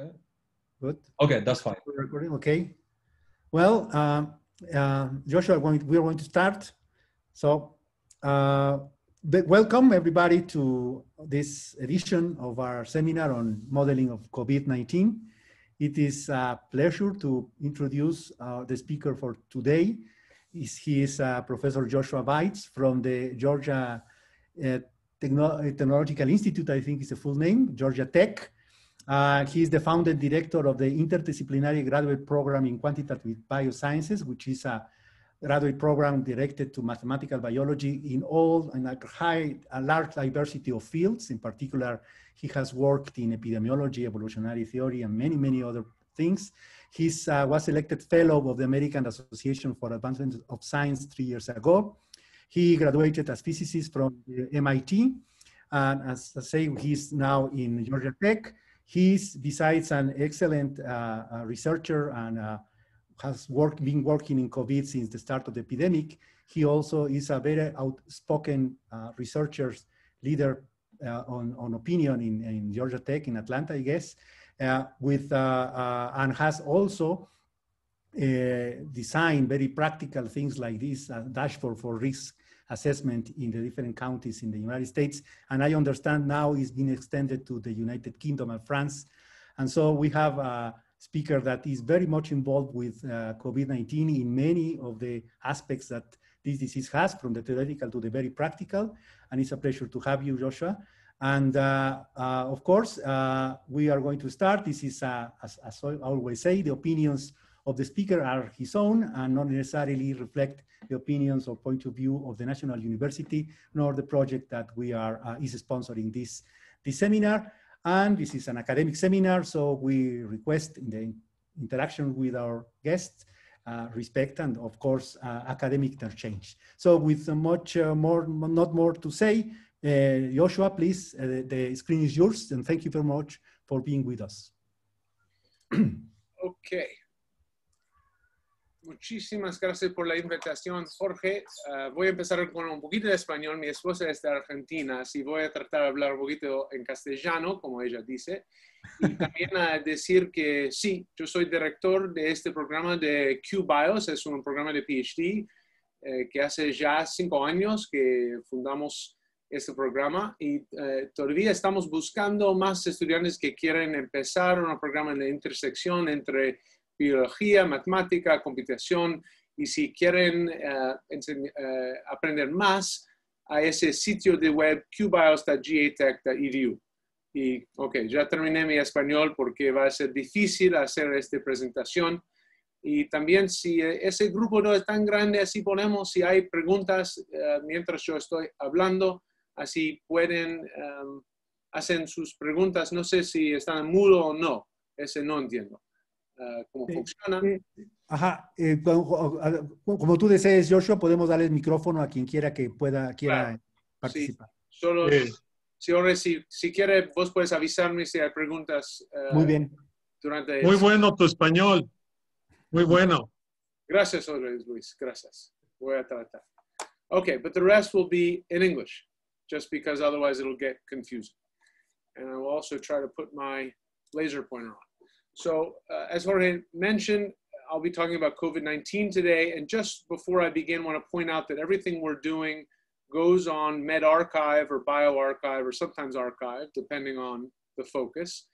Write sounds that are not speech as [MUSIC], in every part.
Okay. Good. Okay, that's fine. We're recording. Okay. Well, um, uh, Joshua, we're going to start. So, uh, welcome everybody to this edition of our seminar on modeling of COVID-19. It is a pleasure to introduce uh, the speaker for today. He is uh, Professor Joshua Weitz from the Georgia uh, Techno Technological Institute, I think is the full name, Georgia Tech. Uh, he is the founder director of the Interdisciplinary Graduate Program in Quantitative Biosciences, which is a graduate program directed to mathematical biology in all, in a high, a large diversity of fields. In particular, he has worked in epidemiology, evolutionary theory, and many, many other things. He uh, was elected fellow of the American Association for Advancement of Science three years ago. He graduated as physicist from MIT. And as I say, he's now in Georgia Tech. He's, besides an excellent uh, uh, researcher and uh, has worked, been working in COVID since the start of the epidemic, he also is a very outspoken uh, researcher, leader uh, on, on opinion in, in Georgia Tech in Atlanta, I guess, uh, with, and has also designed very practical things like this, dashboard for risk assessment in the different counties in the United States. And I understand now it's been extended to the United Kingdom and France. And so we have a speaker that is very much involved with uh, COVID-19 in many of the aspects that this disease has, from the theoretical to the very practical. And it's a pleasure to have you, Joshua. And uh, uh, of course, uh, we are going to start. This is, uh, as, as I always say, the opinions of the speaker are his own and not necessarily reflect the opinions or point of view of the National University, nor the project that we are uh, is sponsoring this, this seminar. And this is an academic seminar, so we request in the interaction with our guests, uh, respect and of course, uh, academic interchange. So with much uh, more, not more to say, uh, Joshua, please, uh, the screen is yours and thank you very much for being with us. okay. Muchísimas gracias por la invitación, Jorge. Uh, voy a empezar con un poquito de español. Mi esposa es de Argentina, así voy a tratar de hablar un poquito en castellano, como ella dice. Y [LAUGHS] también a decir que sí, yo soy director de este programa de QBIOS, es un programa de PhD eh, que hace ya cinco años que fundamos este programa y eh, todavía estamos buscando más estudiantes que quieren empezar un programa de intersección entre biología, matemática, computación, y si quieren uh, uh, aprender más, a ese sitio de web qbios.gatech.edu. Y, ok, ya terminé mi español porque va a ser difícil hacer esta presentación. Y también si ese grupo no es tan grande, así ponemos, si hay preguntas uh, mientras yo estoy hablando, así pueden um, hacer sus preguntas. No sé si están mudo o no, ese no entiendo. Ah, cómo funciona. Ajá, eh, como, tú desees, Joshua, podemos darle el micrófono a quien quiera que pueda quiera participar. Solo, si, si, quiere, vos puedes avisarme si hay preguntas. Uh, Muy bien. Durante Muy bueno tu español. Muy bueno. Gracias, Luis. Gracias. Voy a tratar. Okay, but the rest will be in English, just because otherwise it'll get confusing. And I will also try to put my laser pointer on. So uh, as Jorge mentioned, I'll be talking about COVID-19 today. And just before I begin, I want to point out that everything we're doing goes on medRxiv or bioRxiv or sometimes arXiv, depending on the focus.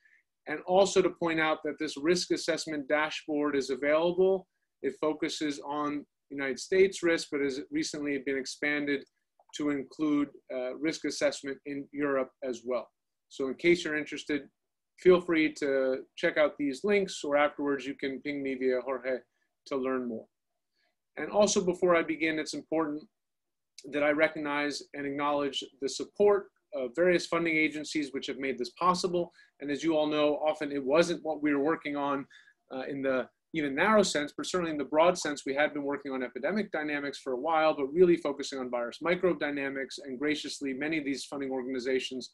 And also to point out that this risk assessment dashboard is available. It focuses on United States risk, but has recently been expanded to include uh, risk assessment in Europe as well. So in case you're interested, feel free to check out these links or afterwards you can ping me via Jorge to learn more. And also before I begin, it's important that I recognize and acknowledge the support of various funding agencies which have made this possible. And as you all know, often it wasn't what we were working on uh, in the even narrow sense, but certainly in the broad sense, we had been working on epidemic dynamics for a while, but really focusing on virus microbe dynamics. And graciously, many of these funding organizations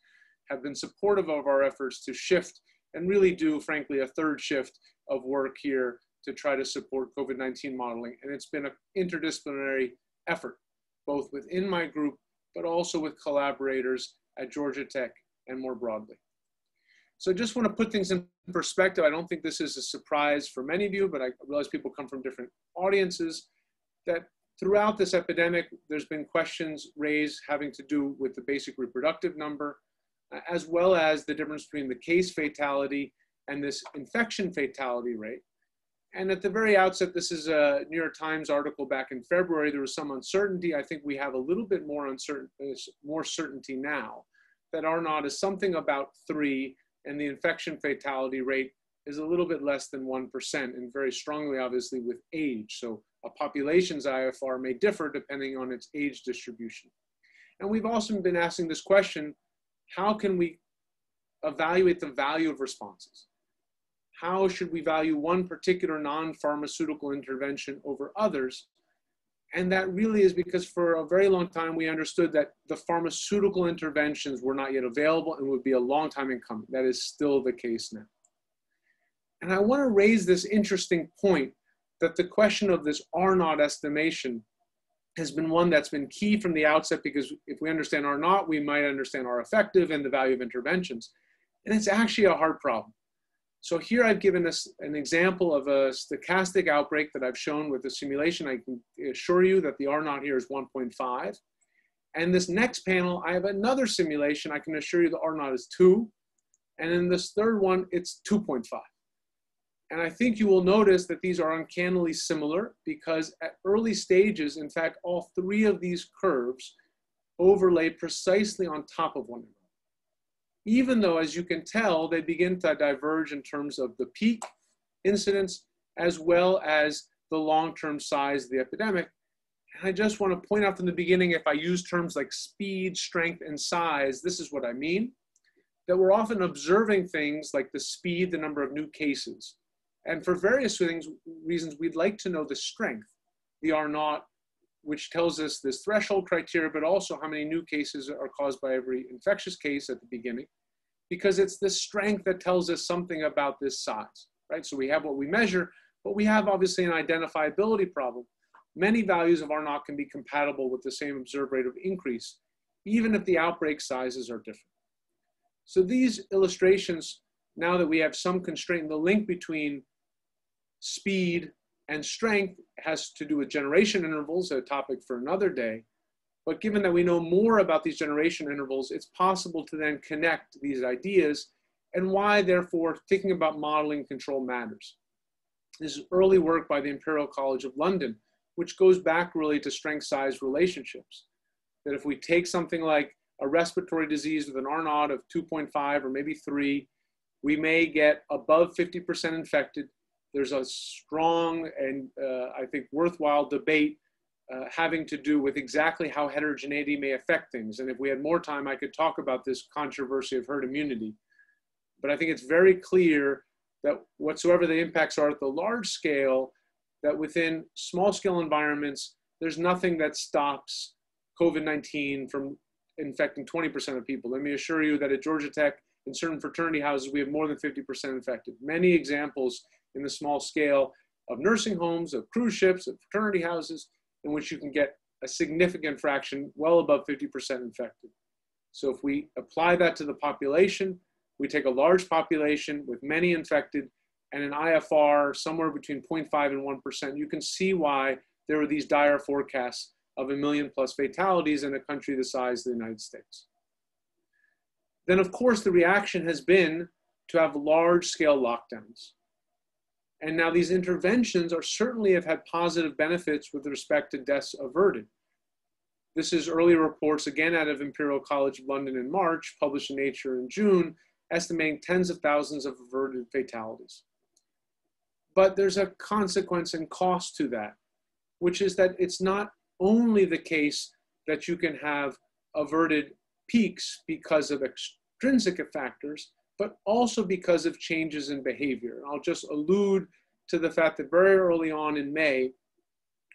have been supportive of our efforts to shift and really do, frankly, a third shift of work here to try to support COVID-19 modeling. And it's been an interdisciplinary effort, both within my group, but also with collaborators at Georgia Tech and more broadly. So just want to put things in perspective. I don't think this is a surprise for many of you, but I realize people come from different audiences. That throughout this epidemic, there's been questions raised having to do with the basic reproductive number, as well as the difference between the case fatality and this infection fatality rate. And at the very outset, this is a New York Times article back in February. There was some uncertainty. I think we have a little bit more uncertain, uh, more certainty now that R naught is something about three, and the infection fatality rate is a little bit less than 1%, and very strongly, obviously, with age. So a population's IFR may differ depending on its age distribution. And we've also been asking this question, how can we evaluate the value of responses? how should we value one particular non-pharmaceutical intervention over others? And that really is because for a very long time, we understood that the pharmaceutical interventions were not yet available and would be a long time in coming. That is still the case now. And I want to raise this interesting point that the question of this R naught estimation has been one that's been key from the outset because if we understand R naught, we might understand R effective and the value of interventions. And it's actually a hard problem. So here I've given us an example of a stochastic outbreak that I've shown with the simulation. I can assure you that the R naught here is 1.5. And this next panel, I have another simulation. I can assure you the R naught is 2. And in this third one, it's 2.5. And I think you will notice that these are uncannily similar because at early stages, in fact, all three of these curves overlay precisely on top of one another even though, as you can tell, they begin to diverge in terms of the peak incidence as well as the long-term size of the epidemic. And I just want to point out from the beginning, if I use terms like speed, strength, and size, this is what I mean. That we're often observing things like the speed, the number of new cases. And for various things, reasons, we'd like to know the strength, the R naught, which tells us this threshold criteria, but also how many new cases are caused by every infectious case at the beginning, because it's the strength that tells us something about this size, right? So we have what we measure, but we have obviously an identifiability problem. Many values of R naught can be compatible with the same observed rate of increase, even if the outbreak sizes are different. So these illustrations, now that we have some constraint, in the link between speed and strength has to do with generation intervals, a topic for another day. But given that we know more about these generation intervals, it's possible to then connect these ideas and why, therefore, thinking about modeling control matters. This is early work by the Imperial College of London, which goes back really to strength size relationships. That if we take something like a respiratory disease with an R naught of 2.5 or maybe 3, we may get above 50% infected there's a strong and uh, I think worthwhile debate uh, having to do with exactly how heterogeneity may affect things. And if we had more time, I could talk about this controversy of herd immunity. But I think it's very clear that whatsoever the impacts are at the large scale, that within small scale environments, there's nothing that stops COVID-19 from infecting 20% of people. Let me assure you that at Georgia Tech, in certain fraternity houses, we have more than 50% infected. Many examples in the small scale of nursing homes, of cruise ships, of fraternity houses, in which you can get a significant fraction, well above 50% infected. So if we apply that to the population, we take a large population with many infected and an IFR somewhere between 0.5 and 1%, you can see why there are these dire forecasts of a million plus fatalities in a country the size of the United States. Then of course the reaction has been to have large scale lockdowns. And now these interventions are certainly have had positive benefits with respect to deaths averted. This is early reports, again out of Imperial College London in March, published in Nature in June, estimating tens of thousands of averted fatalities. But there's a consequence and cost to that, which is that it's not only the case that you can have averted peaks because of extrinsic factors, but also because of changes in behavior. I'll just allude to the fact that very early on in May,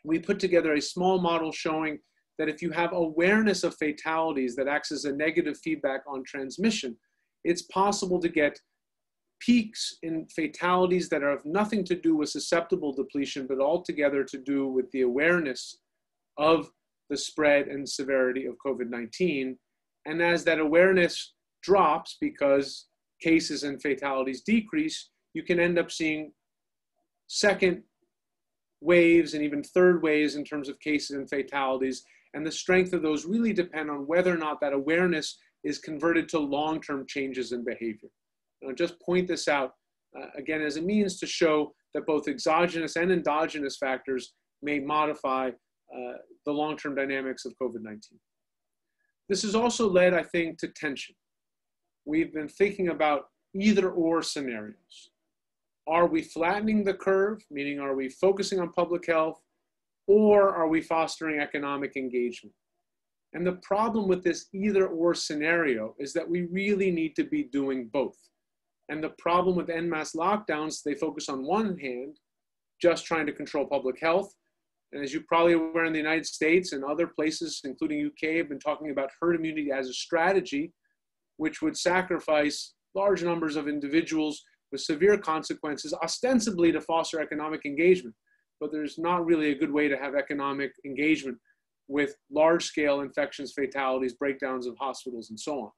we put together a small model showing that if you have awareness of fatalities that acts as a negative feedback on transmission, it's possible to get peaks in fatalities that have nothing to do with susceptible depletion, but altogether to do with the awareness of the spread and severity of COVID 19. And as that awareness drops because cases and fatalities decrease, you can end up seeing second waves and even third waves in terms of cases and fatalities. And the strength of those really depend on whether or not that awareness is converted to long-term changes in behavior. And I'll just point this out uh, again as a means to show that both exogenous and endogenous factors may modify uh, the long-term dynamics of COVID-19. This has also led, I think, to tension. We've been thinking about either or scenarios. Are we flattening the curve, meaning are we focusing on public health, or are we fostering economic engagement? And the problem with this either or scenario is that we really need to be doing both. And the problem with en masse lockdowns, they focus on one hand, just trying to control public health. And as you probably aware in the United States and other places, including UK, have been talking about herd immunity as a strategy, which would sacrifice large numbers of individuals with severe consequences, ostensibly to foster economic engagement. But there's not really a good way to have economic engagement with large scale infections, fatalities, breakdowns of hospitals, and so on.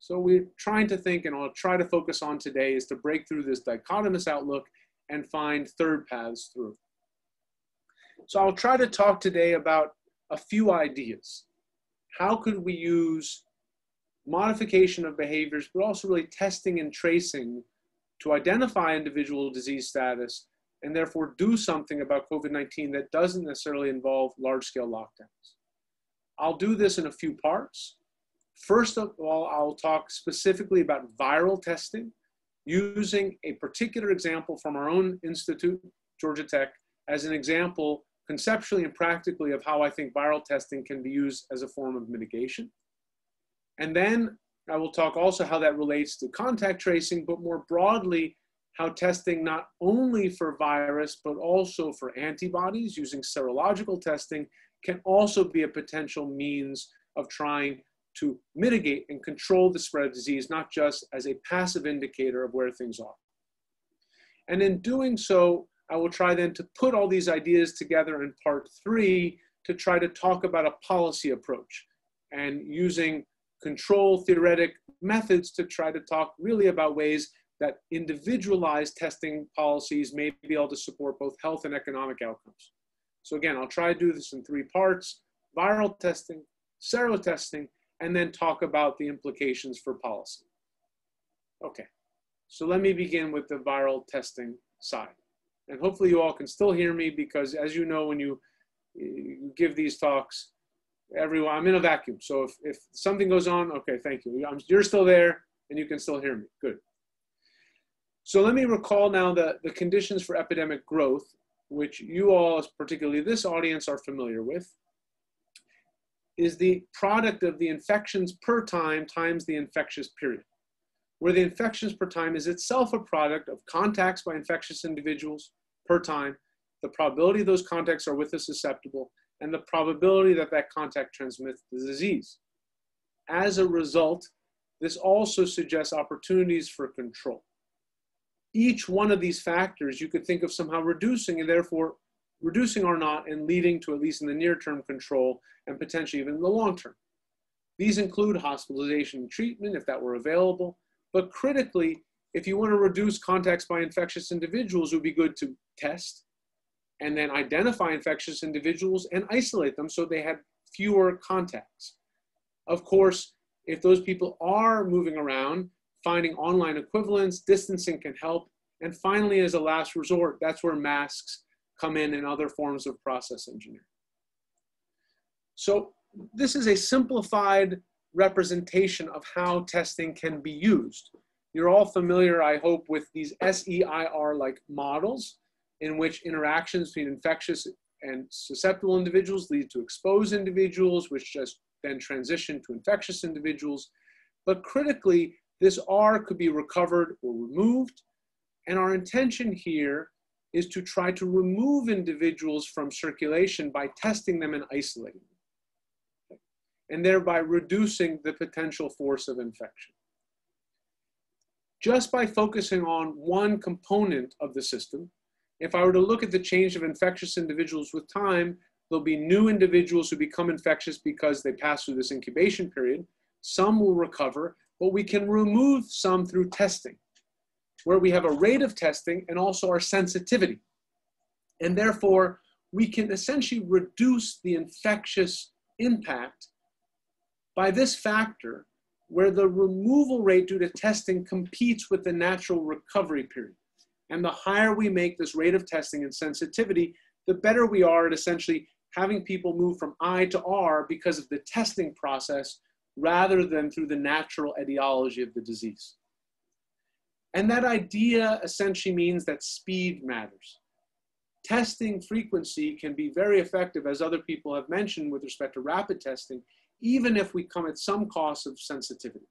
So we're trying to think, and I'll try to focus on today, is to break through this dichotomous outlook and find third paths through. So I'll try to talk today about a few ideas. How could we use modification of behaviors, but also really testing and tracing to identify individual disease status and therefore do something about COVID-19 that doesn't necessarily involve large-scale lockdowns. I'll do this in a few parts. First of all, I'll talk specifically about viral testing using a particular example from our own institute, Georgia Tech, as an example conceptually and practically of how I think viral testing can be used as a form of mitigation. And then I will talk also how that relates to contact tracing, but more broadly, how testing not only for virus, but also for antibodies using serological testing can also be a potential means of trying to mitigate and control the spread of disease, not just as a passive indicator of where things are. And in doing so, I will try then to put all these ideas together in part three to try to talk about a policy approach and using control theoretic methods to try to talk really about ways that individualized testing policies may be able to support both health and economic outcomes. So again, I'll try to do this in three parts, viral testing, serotesting, and then talk about the implications for policy. Okay, so let me begin with the viral testing side. And hopefully you all can still hear me because as you know, when you, you give these talks, everyone, I'm in a vacuum. So if, if something goes on, okay, thank you. I'm, you're still there and you can still hear me, good. So let me recall now the, the conditions for epidemic growth, which you all, particularly this audience, are familiar with, is the product of the infections per time times the infectious period, where the infections per time is itself a product of contacts by infectious individuals per time, the probability those contacts are with the susceptible, and the probability that that contact transmits the disease. As a result, this also suggests opportunities for control. Each one of these factors you could think of somehow reducing and therefore reducing R naught and leading to at least in the near term control and potentially even in the long term. These include hospitalization and treatment if that were available, but critically, if you want to reduce contacts by infectious individuals, it would be good to test, and then identify infectious individuals and isolate them so they had fewer contacts. Of course, if those people are moving around, finding online equivalents, distancing can help. And finally, as a last resort, that's where masks come in and other forms of process engineering. So this is a simplified representation of how testing can be used. You're all familiar, I hope, with these SEIR-like models in which interactions between infectious and susceptible individuals lead to exposed individuals, which just then transition to infectious individuals. But critically, this R could be recovered or removed. And our intention here is to try to remove individuals from circulation by testing them and isolating them, and thereby reducing the potential force of infection. Just by focusing on one component of the system, if I were to look at the change of infectious individuals with time, there'll be new individuals who become infectious because they pass through this incubation period. Some will recover, but we can remove some through testing, where we have a rate of testing and also our sensitivity. And therefore, we can essentially reduce the infectious impact by this factor where the removal rate due to testing competes with the natural recovery period. And the higher we make this rate of testing and sensitivity, the better we are at essentially having people move from I to R because of the testing process rather than through the natural etiology of the disease. And that idea essentially means that speed matters. Testing frequency can be very effective, as other people have mentioned with respect to rapid testing, even if we come at some cost of sensitivity.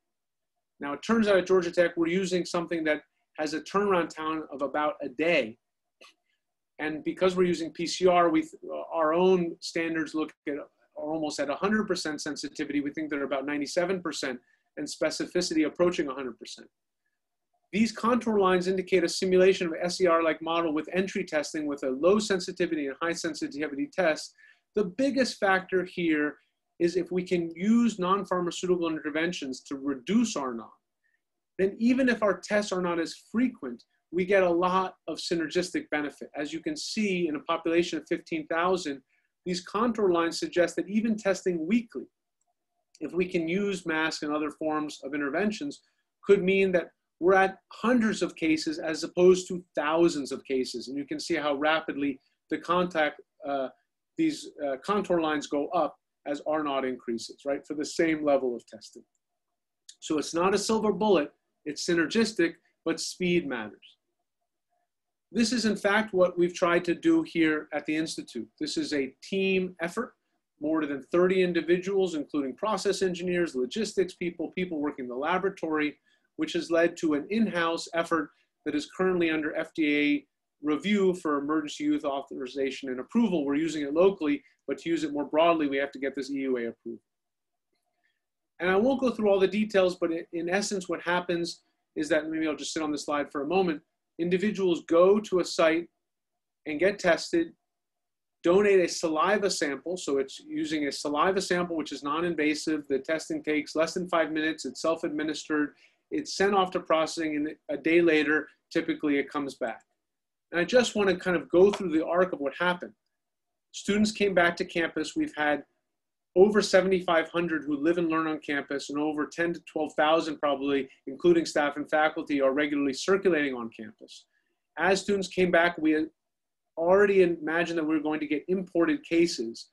Now, it turns out at Georgia Tech, we're using something that has a turnaround time of about a day. And because we're using PCR, we, our own standards look at almost at 100% sensitivity. We think they're about 97% and specificity approaching 100%. These contour lines indicate a simulation of SEIR-like model with entry testing with a low sensitivity and high sensitivity test. The biggest factor here is if we can use non-pharmaceutical interventions to reduce R0, then even if our tests are not as frequent, we get a lot of synergistic benefit. As you can see in a population of 15,000, these contour lines suggest that even testing weekly, if we can use masks and other forms of interventions, could mean that we're at hundreds of cases as opposed to thousands of cases. And you can see how rapidly the contact, uh, these uh, contour lines go up as R naught increases, right, for the same level of testing. So it's not a silver bullet, it's synergistic, but speed matters. This is in fact what we've tried to do here at the Institute. This is a team effort, more than 30 individuals, including process engineers, logistics people, people working in the laboratory, which has led to an in-house effort that is currently under FDA review for emergency use authorization and approval. We're using it locally, but to use it more broadly, we have to get this EUA approved. And I won't go through all the details, but in essence, what happens is that, maybe I'll just sit on the slide for a moment, individuals go to a site and get tested, donate a saliva sample, so it's using a saliva sample, which is non-invasive, the testing takes less than five minutes, it's self-administered, it's sent off to processing, and a day later, typically it comes back. And I just want to kind of go through the arc of what happened. Students came back to campus. We've had over 7,500 who live and learn on campus, and over 10 to 12,000 probably, including staff and faculty, are regularly circulating on campus. As students came back, we already imagined that we were going to get imported cases,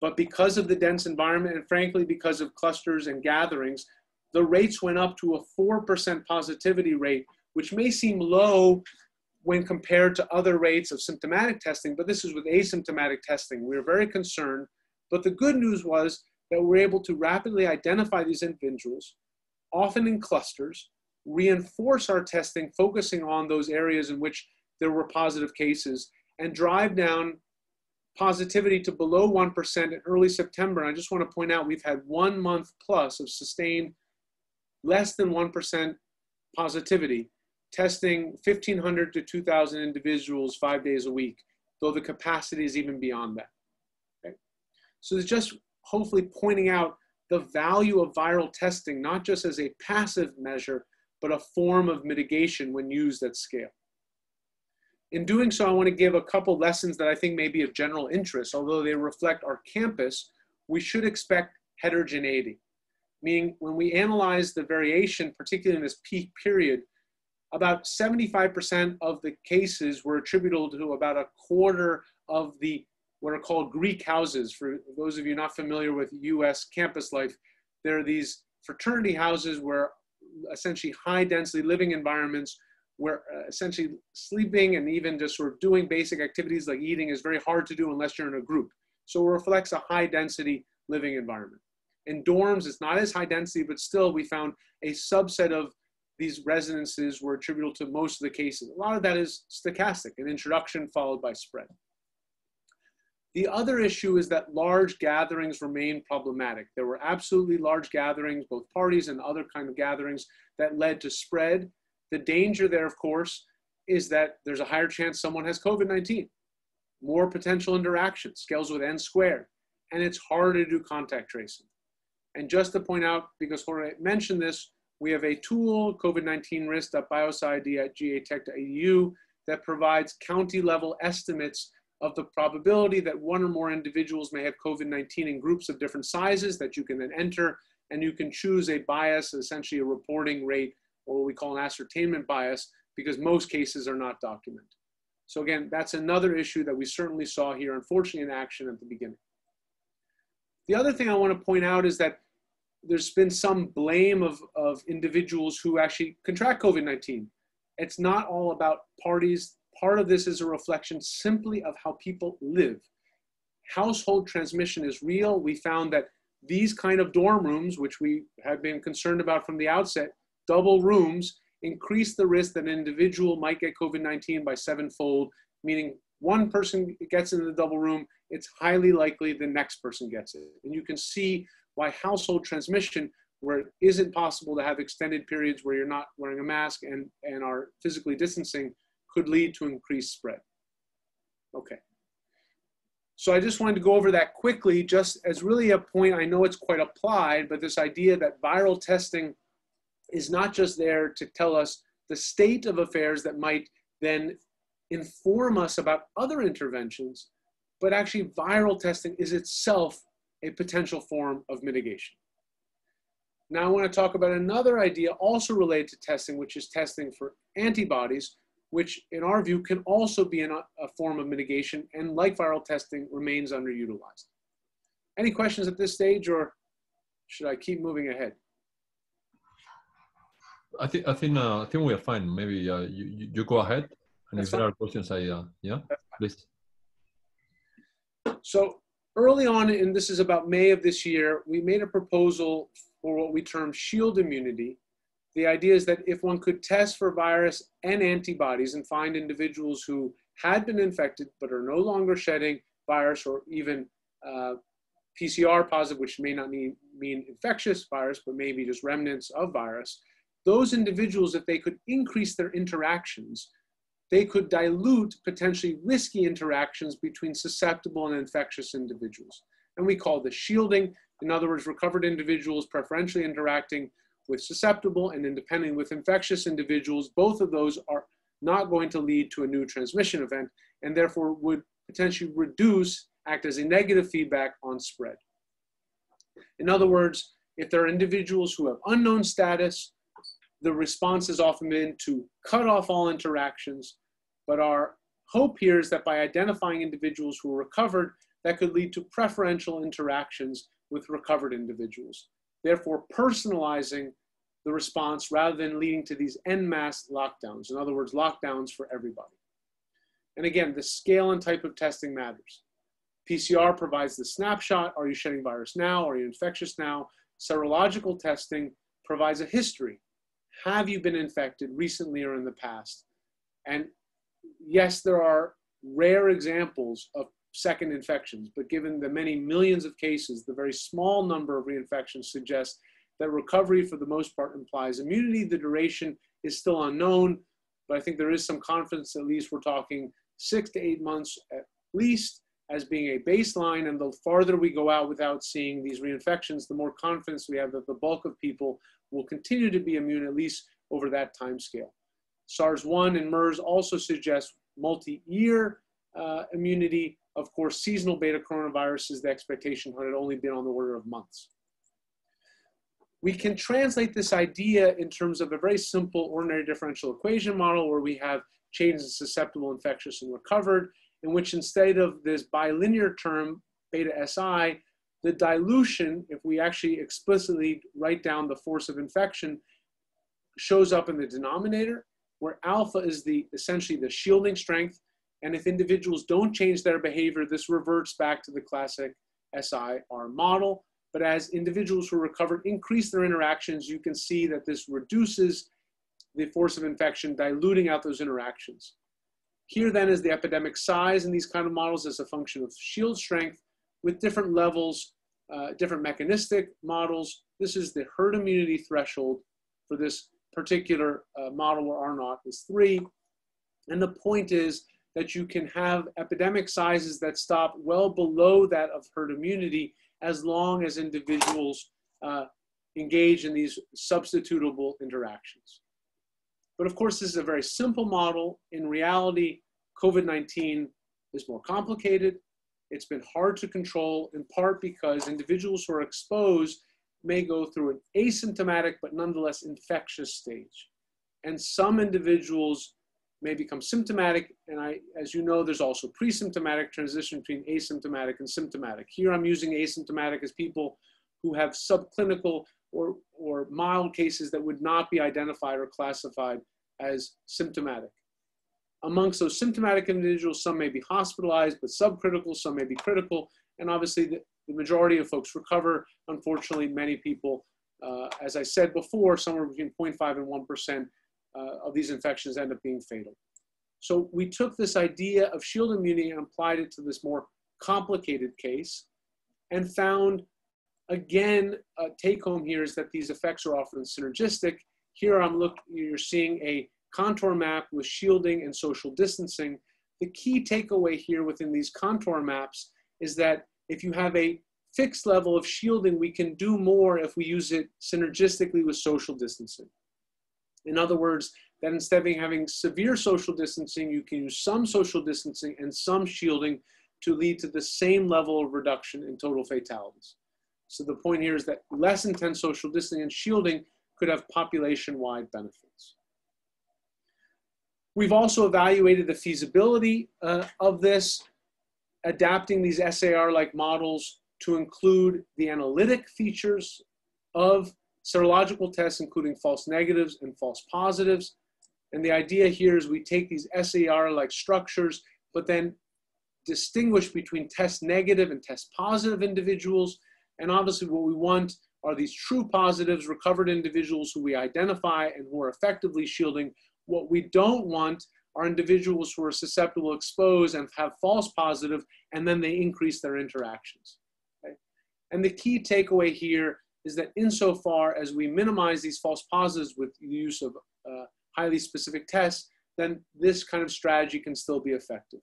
but because of the dense environment, and frankly, because of clusters and gatherings, the rates went up to a 4% positivity rate, which may seem low when compared to other rates of symptomatic testing, but this is with asymptomatic testing. We were very concerned. But the good news was that we were able to rapidly identify these individuals, often in clusters, reinforce our testing, focusing on those areas in which there were positive cases, and drive down positivity to below 1% in early September. And I just want to point out we've had one month plus of sustained less than 1% positivity testing 1,500 to 2,000 individuals five days a week, though the capacity is even beyond that. So it's just hopefully pointing out the value of viral testing, not just as a passive measure, but a form of mitigation when used at scale. In doing so, I want to give a couple lessons that I think may be of general interest. Although they reflect our campus, we should expect heterogeneity. Meaning, when we analyze the variation, particularly in this peak period, about 75% of the cases were attributable to about a quarter of the what are called Greek houses. For those of you not familiar with US campus life, there are these fraternity houses where essentially high density living environments where uh, essentially sleeping and even just sort of doing basic activities like eating is very hard to do unless you're in a group. So it reflects a high density living environment. In dorms, it's not as high density, but still we found a subset of these residences were attributable to most of the cases. A lot of that is stochastic, an introduction followed by spread. The other issue is that large gatherings remain problematic. There were absolutely large gatherings, both parties and other kind of gatherings that led to spread. The danger there, of course, is that there's a higher chance someone has COVID-19, more potential interactions, scales with n squared, and it's harder to do contact tracing. And just to point out, because Jorge mentioned this, We have a tool, COVID-19 risk.biosci.id at gatech.edu, that provides county level estimates of the probability that one or more individuals may have COVID-19 in groups of different sizes that you can then enter, and you can choose a bias, essentially a reporting rate, or what we call an ascertainment bias, because most cases are not documented. So again, that's another issue that we certainly saw here, unfortunately, in action at the beginning. The other thing I want to point out is that there's been some blame of, of individuals who actually contract COVID-19. It's not all about parties. Part of this is a reflection simply of how people live. Household transmission is real. We found that these kind of dorm rooms, which we had been concerned about from the outset, double rooms, increase the risk that an individual might get COVID-19 by sevenfold, meaning one person gets in the double room, it's highly likely the next person gets it. And you can see why household transmission, where it isn't possible to have extended periods where you're not wearing a mask and, and are physically distancing, could lead to increased spread. Okay. So I just wanted to go over that quickly, just as really a point, I know it's quite applied, but this idea that viral testing is not just there to tell us the state of affairs that might then inform us about other interventions, but actually viral testing is itself a potential form of mitigation. Now I want to talk about another idea also related to testing, which is testing for antibodies, which in our view can also be an, a form of mitigation and like viral testing remains underutilized. Any questions at this stage or should I keep moving ahead? I think I think uh, I think we are fine. Maybe uh, you you go ahead, and That's if fine. there are questions, I uh, yeah, please. So early on, and this is about May of this year, we made a proposal for what we term shield immunity. The idea is that if one could test for virus and antibodies and find individuals who had been infected but are no longer shedding virus or even uh, PCR positive, which may not mean, mean infectious virus, but maybe just remnants of virus, those individuals, if they could increase their interactions, they could dilute potentially risky interactions between susceptible and infectious individuals. And we call this shielding. In other words, recovered individuals preferentially interacting with susceptible and independent with infectious individuals. Both of those are not going to lead to a new transmission event and therefore would potentially reduce, act as a negative feedback on spread. In other words, if there are individuals who have unknown status the response has often been to cut off all interactions. But our hope here is that by identifying individuals who are recovered, that could lead to preferential interactions with recovered individuals, therefore personalizing the response rather than leading to these en masse lockdowns. In other words, lockdowns for everybody. And again, the scale and type of testing matters. PCR provides the snapshot. Are you shedding virus now? Are you infectious now? Serological testing provides a history have you been infected recently or in the past? And yes, there are rare examples of second infections, but given the many millions of cases, the very small number of reinfections suggests that recovery for the most part implies immunity. The duration is still unknown, but I think there is some confidence, at least we're talking six to eight months at least as being a baseline. And the farther we go out without seeing these reinfections, the more confidence we have that the bulk of people will continue to be immune at least over that time scale. SARS-1 and MERS also suggest multi-year uh, immunity. Of course, seasonal beta coronaviruses, the expectation had only been on the order of months. We can translate this idea in terms of a very simple ordinary differential equation model where we have changes in susceptible, infectious, and recovered, in which instead of this bilinear term, beta SI, the dilution, if we actually explicitly write down the force of infection, shows up in the denominator, where alpha is the essentially the shielding strength. And if individuals don't change their behavior, this reverts back to the classic SIR model. But as individuals who recovered increase their interactions, you can see that this reduces the force of infection, diluting out those interactions. Here then is the epidemic size in these kind of models as a function of shield strength with different levels, uh, different mechanistic models. This is the herd immunity threshold for this particular uh, model where R naught is three. And the point is that you can have epidemic sizes that stop well below that of herd immunity as long as individuals uh, engage in these substitutable interactions. But of course, this is a very simple model. In reality, COVID-19 is more complicated. It's been hard to control in part because individuals who are exposed may go through an asymptomatic but nonetheless infectious stage. And some individuals may become symptomatic. And I, as you know, there's also pre-symptomatic transition between asymptomatic and symptomatic. Here I'm using asymptomatic as people who have subclinical or, or mild cases that would not be identified or classified as symptomatic. Amongst those symptomatic individuals, some may be hospitalized, but subcritical, some may be critical. And obviously the, the majority of folks recover. Unfortunately, many people, uh, as I said before, somewhere between 0.5 and 1% uh, of these infections end up being fatal. So we took this idea of shield immunity and applied it to this more complicated case and found again, a take home here is that these effects are often synergistic. Here I'm look, you're seeing a contour map with shielding and social distancing. The key takeaway here within these contour maps is that if you have a fixed level of shielding, we can do more if we use it synergistically with social distancing. In other words, that instead of having severe social distancing, you can use some social distancing and some shielding to lead to the same level of reduction in total fatalities. So the point here is that less intense social distancing and shielding could have population-wide benefits. We've also evaluated the feasibility uh, of this, adapting these SAR-like models to include the analytic features of serological tests, including false negatives and false positives. And the idea here is we take these SAR-like structures, but then distinguish between test negative and test positive individuals and obviously what we want are these true positives, recovered individuals who we identify and who are effectively shielding. What we don't want are individuals who are susceptible, exposed, and have false positive, and then they increase their interactions. Okay? And the key takeaway here is that insofar as we minimize these false positives with the use of uh, highly specific tests, then this kind of strategy can still be effective.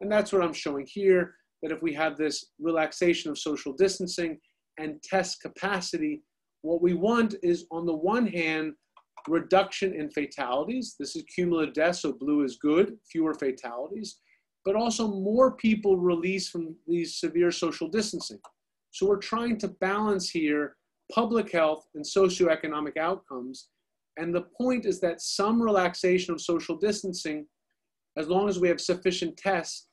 And that's what I'm showing here that if we have this relaxation of social distancing and test capacity, what we want is on the one hand, reduction in fatalities. This is cumulative deaths, so blue is good, fewer fatalities, but also more people released from these severe social distancing. So we're trying to balance here public health and socioeconomic outcomes. And the point is that some relaxation of social distancing, as long as we have sufficient tests,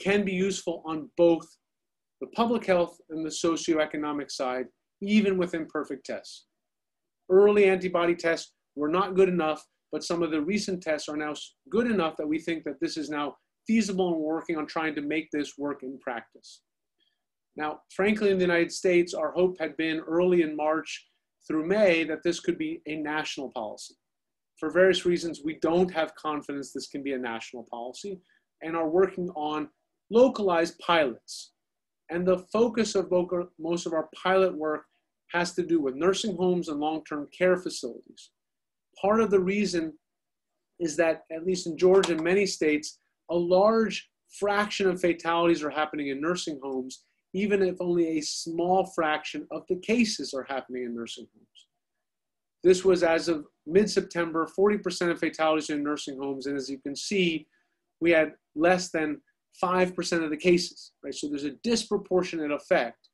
can be useful on both the public health and the socioeconomic side, even with imperfect tests. Early antibody tests were not good enough, but some of the recent tests are now good enough that we think that this is now feasible and working on trying to make this work in practice. Now, frankly, in the United States, our hope had been early in March through May that this could be a national policy. For various reasons, we don't have confidence this can be a national policy and are working on localized pilots. And the focus of most of our pilot work has to do with nursing homes and long-term care facilities. Part of the reason is that, at least in Georgia and many states, a large fraction of fatalities are happening in nursing homes, even if only a small fraction of the cases are happening in nursing homes. This was as of mid-September, 40% of fatalities in nursing homes. And as you can see, we had less than 5% of the cases, right? So there's a disproportionate effect.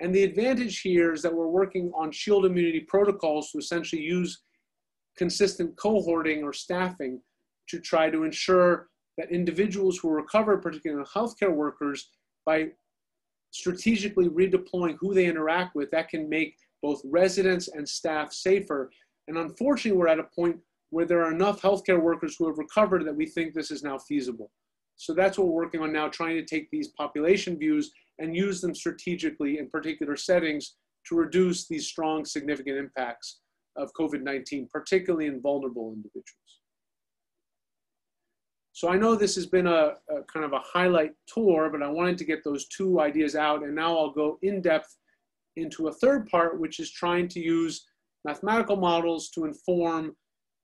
And the advantage here is that we're working on shield immunity protocols to essentially use consistent cohorting or staffing to try to ensure that individuals who recover, particularly healthcare workers, by strategically redeploying who they interact with, that can make both residents and staff safer. And unfortunately, we're at a point where there are enough healthcare workers who have recovered that we think this is now feasible. So that's what we're working on now, trying to take these population views and use them strategically in particular settings to reduce these strong, significant impacts of COVID-19, particularly in vulnerable individuals. So I know this has been a, a, kind of a highlight tour, but I wanted to get those two ideas out. And now I'll go in depth into a third part, which is trying to use mathematical models to inform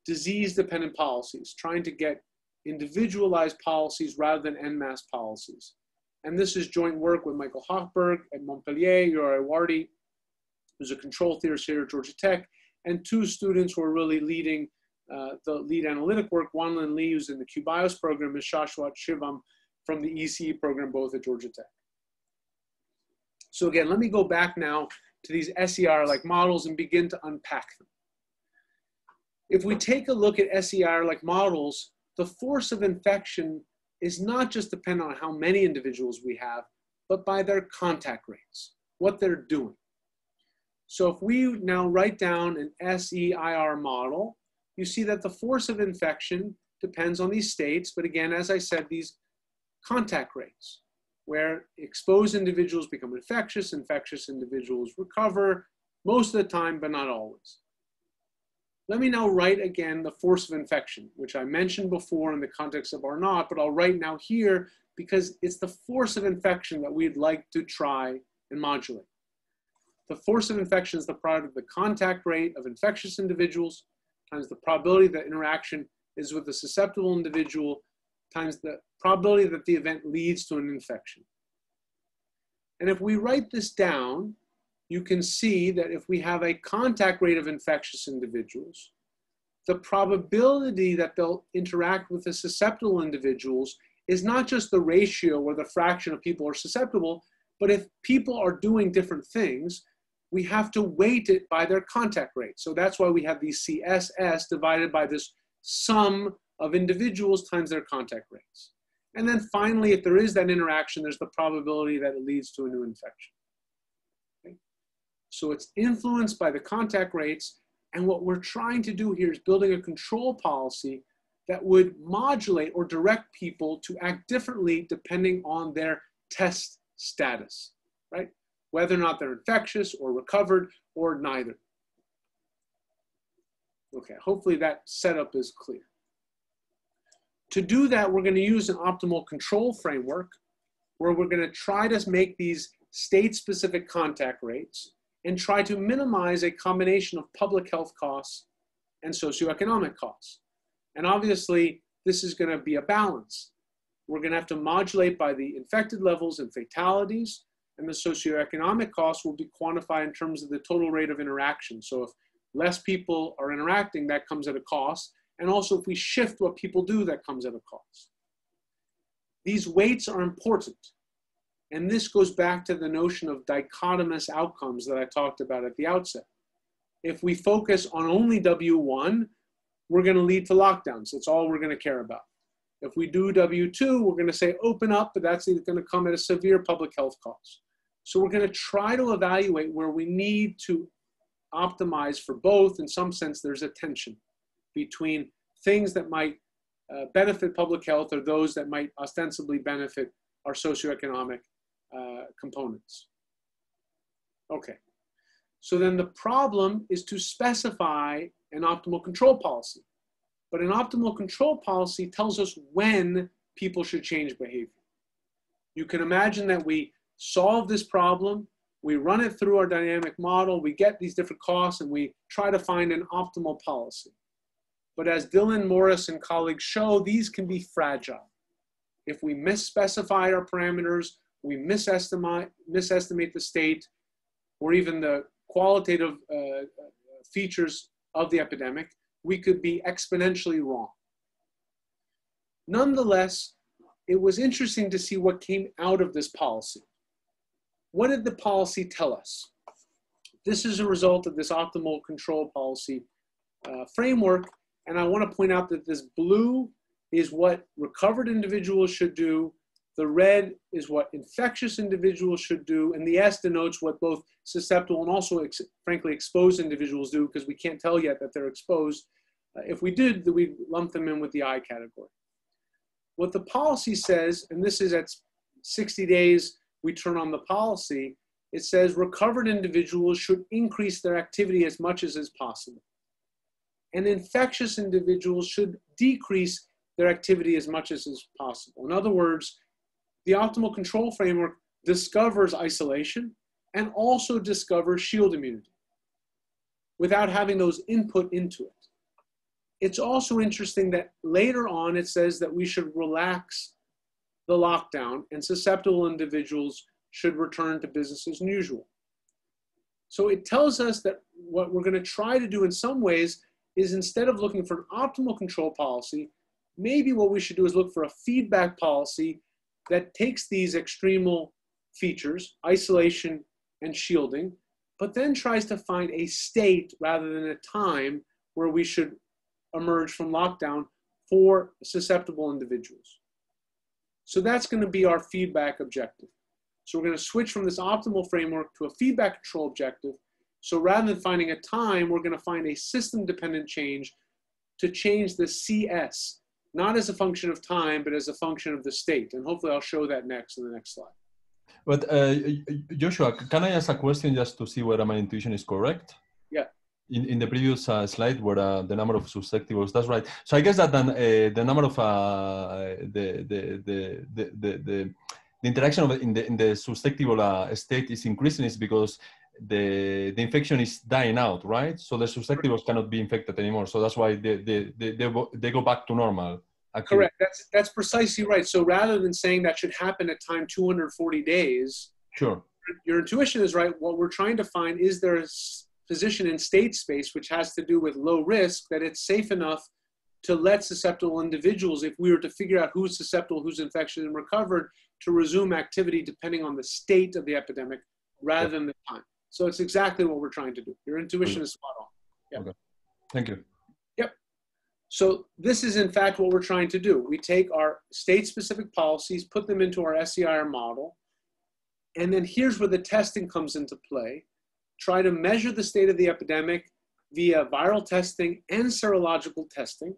disease dependent policies, trying to get individualized policies rather than en masse policies. And this is joint work with Michael Hochberg at Montpellier, Yorai Wardi who's a control theorist here at Georgia Tech, and two students who are really leading uh, the lead analytic work, Wanlin Lee, who's in the QBIOS program, and Shashwat Shivam from the ECE program, both at Georgia Tech. So again, let me go back now to these SEIR-like models and begin to unpack them. If we take a look at SEIR-like models, the force of infection is not just dependent on how many individuals we have, but by their contact rates, what they're doing. So if we now write down an SEIR model, you see that the force of infection depends on these states, but again, as I said, these contact rates, where exposed individuals become infectious, infectious individuals recover most of the time, but not always. Let me now write again the force of infection, which I mentioned before in the context of R naught, but I'll write now here because it's the force of infection that we'd like to try and modulate. The force of infection is the product of the contact rate of infectious individuals times the probability that interaction is with a susceptible individual times the probability that the event leads to an infection. And if we write this down, you can see that if we have a contact rate of infectious individuals, the probability that they'll interact with the susceptible individuals is not just the ratio or the fraction of people are susceptible, but if people are doing different things, we have to weight it by their contact rate. So that's why we have the CSS divided by this sum of individuals times their contact rates. And then finally, if there is that interaction, there's the probability that it leads to a new infection. Okay? So it's influenced by the contact rates. And what we're trying to do here is building a control policy that would modulate or direct people to act differently depending on their test status, right? Whether or not they're infectious or recovered or neither. Okay, hopefully that setup is clear. To do that, we're going to use an optimal control framework where we're going to try to make these state-specific contact rates and try to minimize a combination of public health costs and socioeconomic costs. And obviously, this is going to be a balance. We're going to have to modulate by the infected levels and fatalities, and the socioeconomic costs will be quantified in terms of the total rate of interaction. So if less people are interacting, that comes at a cost. And also if we shift what people do, that comes at a cost. These weights are important. And this goes back to the notion of dichotomous outcomes that I talked about at the outset. If we focus on only W1, we're going to lead to lockdowns. That's all we're going to care about. If we do W2, we're going to say open up, but that's going to come at a severe public health cost. So we're going to try to evaluate where we need to optimize for both. In some sense, there's a tension between things that might uh, benefit public health or those that might ostensibly benefit our socioeconomic uh, components. Okay, so then the problem is to specify an optimal control policy. But an optimal control policy tells us when people should change behavior. You can imagine that we solve this problem, we run it through our dynamic model, we get these different costs, and we try to find an optimal policy. But as Dylan Morris and colleagues show, these can be fragile. If we misspecify our parameters, we misestimate, misestimate the state, or even the qualitative uh, features of the epidemic, we could be exponentially wrong. Nonetheless, it was interesting to see what came out of this policy. What did the policy tell us? This is a result of this optimal control policy uh, framework and I want to point out that this blue is what recovered individuals should do. The red is what infectious individuals should do. And the S denotes what both susceptible and also, ex frankly, exposed individuals do because we can't tell yet that they're exposed. Uh, if we did, we'd lump them in with the I category. What the policy says, and this is at 60 days, we turn on the policy, it says recovered individuals should increase their activity as much as is possible and infectious individuals should decrease their activity as much as is possible. In other words, the optimal control framework discovers isolation and also discovers shield immunity without having those input into it. It's also interesting that later on it says that we should relax the lockdown and susceptible individuals should return to business as usual. So it tells us that what we're going to try to do in some ways is instead of looking for an optimal control policy, maybe what we should do is look for a feedback policy that takes these extremal features, isolation and shielding, but then tries to find a state rather than a time where we should emerge from lockdown for susceptible individuals. So that's going to be our feedback objective. So we're going to switch from this optimal framework to a feedback control objective. So rather than finding a time, we're going to find a system dependent change to change the CS, not as a function of time, but as a function of the state. And hopefully I'll show that next in the next slide. But uh, Joshua, can I ask a question just to see whether my intuition is correct? In, in the previous uh, slide where uh, the number of susceptibles, that's right. So I guess that then uh, the number of uh, the, the, the, the, the, the, interaction of in the, in the susceptible uh, state is increasing is because the, the infection is dying out, right? So the susceptibles cannot be infected anymore. So that's why they, they, they, they, they go back to normal. Correct. That's that's precisely right. So rather than saying that should happen at time 240 days, sure, your intuition is right. What we're trying to find is there a position in state space which has to do with low risk that it's safe enough to let susceptible individuals, if we were to figure out who's susceptible, who's infected and recovered, to resume activity depending on the state of the epidemic rather than the time. So it's exactly what we're trying to do. Your intuition mm. is spot on. Yeah. Okay. Thank you. Yep. So this is in fact what we're trying to do. We take our state-specific policies, put them into our SEIR model, and then here's where the testing comes into play. Try to measure the state of the epidemic via viral testing and serological testing,